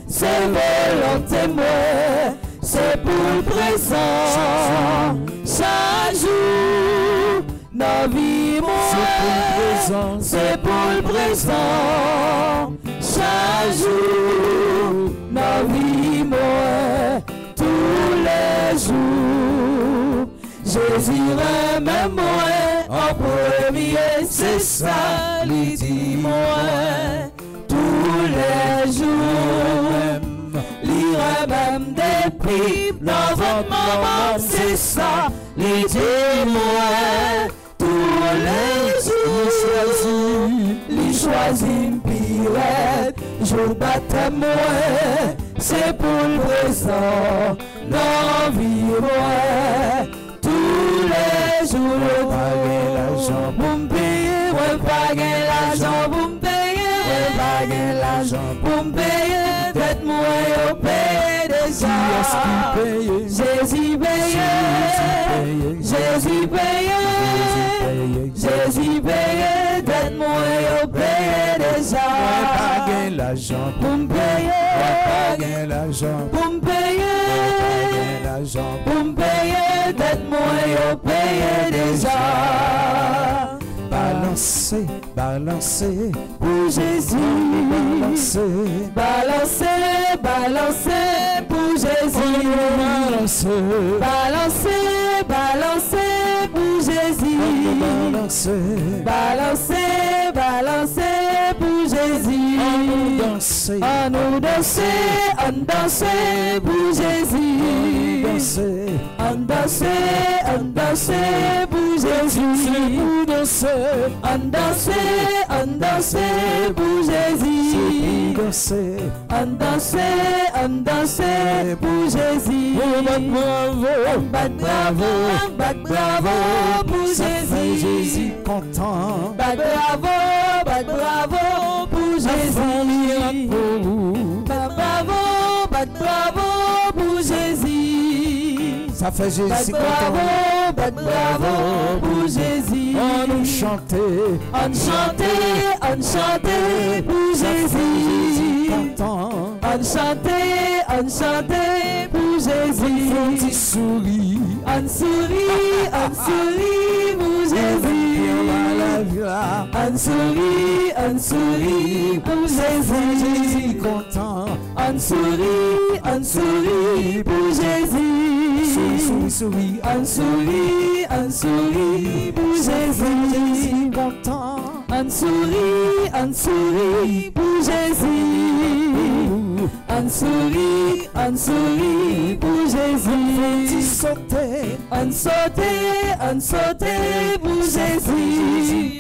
c'est volonté moi, c'est pour le présent, chaque jour. Dans vie, moi, c'est présent, c'est pour le présent chaque jour, nos vies moi, tous les jours. Jésus remet moi en premier, c'est ça, lui dit moi. Tous les jours, lire même des pipes dans votre maman, c'est ça, lui dit moi. Tous les jours, lui choisit est jour baptême, c'est pour le présent, l'environnement. Tous les jours, le paguer l'argent, vous ouais, l'argent, vous me l'argent. Jésus payé, Jésus payé, Jésus payé, d'être moi payé déjà. Pas l'argent pour me payer, pas l'argent pour me déjà. Balancez, balancez pour Jésus. Balancez, balancez, balancez pour Jésus. Balancez, balancez, balancez pour Jésus. Balancez, balancez, balancez balancer pour Jésus. danser, On nous danser, on danser pour Jésus. danser, On danser, on danser pour Jésus. Jésus. pour danser, On danse, on danse pour Jésus. pour danser. On danse, on danse pour Jésus. on bat bravo, Bat bravo, bat bravo pour Ça fait Jésus. Jésus content. Bat bravo, bat bravo bravo, bat bravo pour Jésus. Ça fait Jésus content. Bravo, pour Jésus. On nous chanter. On chantait, on chantait pour Jésus. On chantait, on chantait pour Petit Jésus. souris. On sourit, on sourit pour on Jésus. On sourit, on sourit pour Jésus Jésus. content. On sourit, on sourit pour Souris, Jésus. souris, souris. On sourit, on sourit pour Jésus. Content. On sourit, on sourit pour Jésus. On sourit, on sourit pour Jésus. On sautait, on sautait pour Jésus.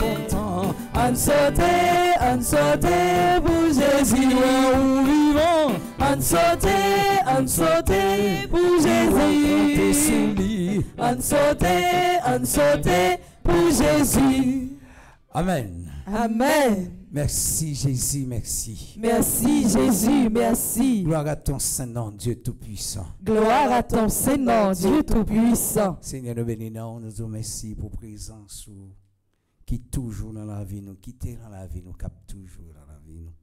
On sautait, on sautait pour Jésus. Ou vivant, On sautait, on sautait pour Jésus. souris. On sautait, on sautait pour Jésus. Amen. Amen. Merci Jésus, merci. Merci Jésus, merci. Gloire à ton Saint-Nom, Dieu Tout-Puissant. Gloire à ton Seigneur, Dieu Tout-Puissant. Seigneur, nous bénissons, nous vous remercions pour présence qui toujours dans la vie, nous quitter dans la vie, nous cap toujours dans la vie. Nous.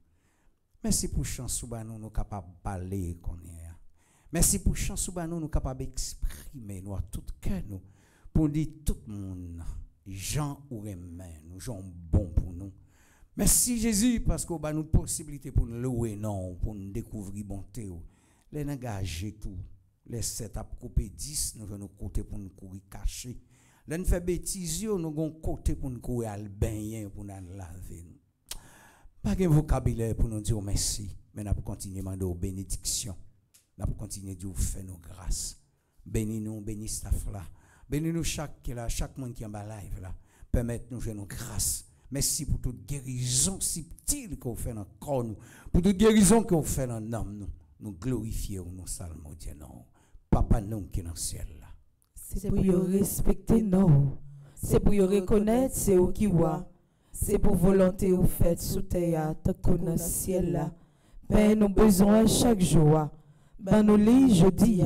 Merci pour chance ou ba nous nous capable de parler qu'on est. Merci pour chance ou ba nous nous capable d'exprimer nous à tout cœur nous pour dire tout le monde Jean ou remen, nous gens bon pour nous. Merci Jésus parce qu'on a nous possibilité pour nous louer non, pour nous découvrir bonté. Les engager tout. Les 7 à couper 10, nous avons côté pour nous courir caché. Les nous fait bêtises, nous avons côté pour nous courir al baigner pour nous laver. Pas de vocabulaire pour nous dire merci, mais nous continuer à demander bénédictions. Nous continuer à dire faire nos grâces. Bénis nous, bénis staff là. Bénis nous chaque là, chaque monde qui est en bas live là. Permettez-nous de nos grâces. Merci pour toute guérison subtile que vous faites dans le corps nous. Pour toute guérison que vous faites dans l'âme nous. Nous glorifions, nous saluons Dieu non. Papa nous qui dans le ciel là. C'est pour y respecter nous. C'est pour y reconnaître c'est où qui voit. C'est pour volonté ou fait sous terre, tant dans le ciel là. Ben nous besoin chaque jour. Ben nous lit jeudi.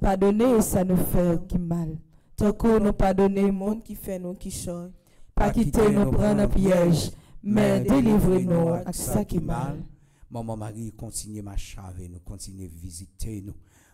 Pardonner ça nous fait qui mal. Tant qu'on nous pardonner monde qui fait nous qui change. Pas quitter nous prendre un piège, mais délivrer-nous à ça qui mal. Maman Marie, continue ma chave, nous continue visiter nous.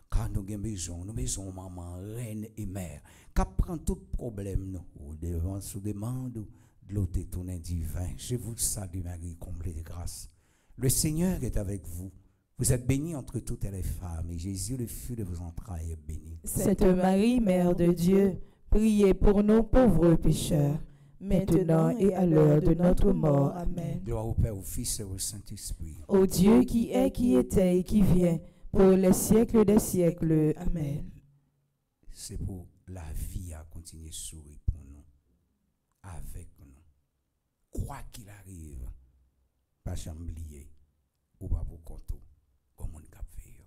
Car nous avons besoin, nous avons besoin, maman, reine et mère, qui prend tout problème, nous, au devant, sous demande de l'autre étonné divin. Je vous salue, Marie, comblée de grâce. Le Seigneur est avec vous. Vous êtes bénie entre toutes les femmes, et Jésus, le fruit de vos entrailles, est béni. Sainte Marie, Mère de Dieu, priez pour nous pauvres pécheurs, maintenant et à l'heure de notre mort. Amen. Gloire au Père, au Fils et au Saint-Esprit. Ô Dieu qui est, qui était et qui vient, pour les siècles des siècles. Amen. C'est pour la vie à continuer sourire pour nous, avec nous. Quoi qu'il arrive, pas jamais oublier, ou pas pour compte, comme on cap fait.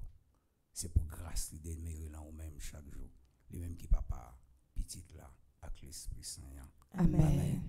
Demeurer là ou même chaque jour. Les mêmes qui papa, petit là, avec l'Esprit Saint. Amen. Amen.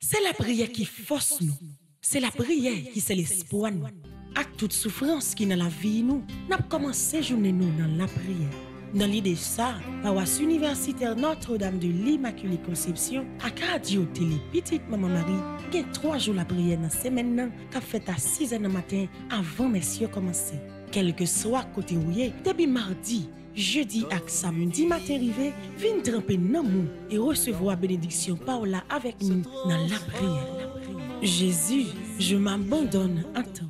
C'est la prière qui force nous. C'est la prière qui c'est l'espoir nous. Avec toute souffrance qui dans la vie nous, n'a commencé journée nous dans la prière. Dans l'idée ça, paroisse universitaire Notre-Dame de l'Immaculée Conception, à radio télé Petite Maman Marie, qui trois jours la prière dans semaine nan, qu'a fait à 6 h du matin avant messieurs commencer. Quel que soit côté où depuis mardi, jeudi et samedi matin rivé, vin tremper dans mou et recevoir bénédiction par là avec nous dans la prière. Jésus, je m'abandonne à toi.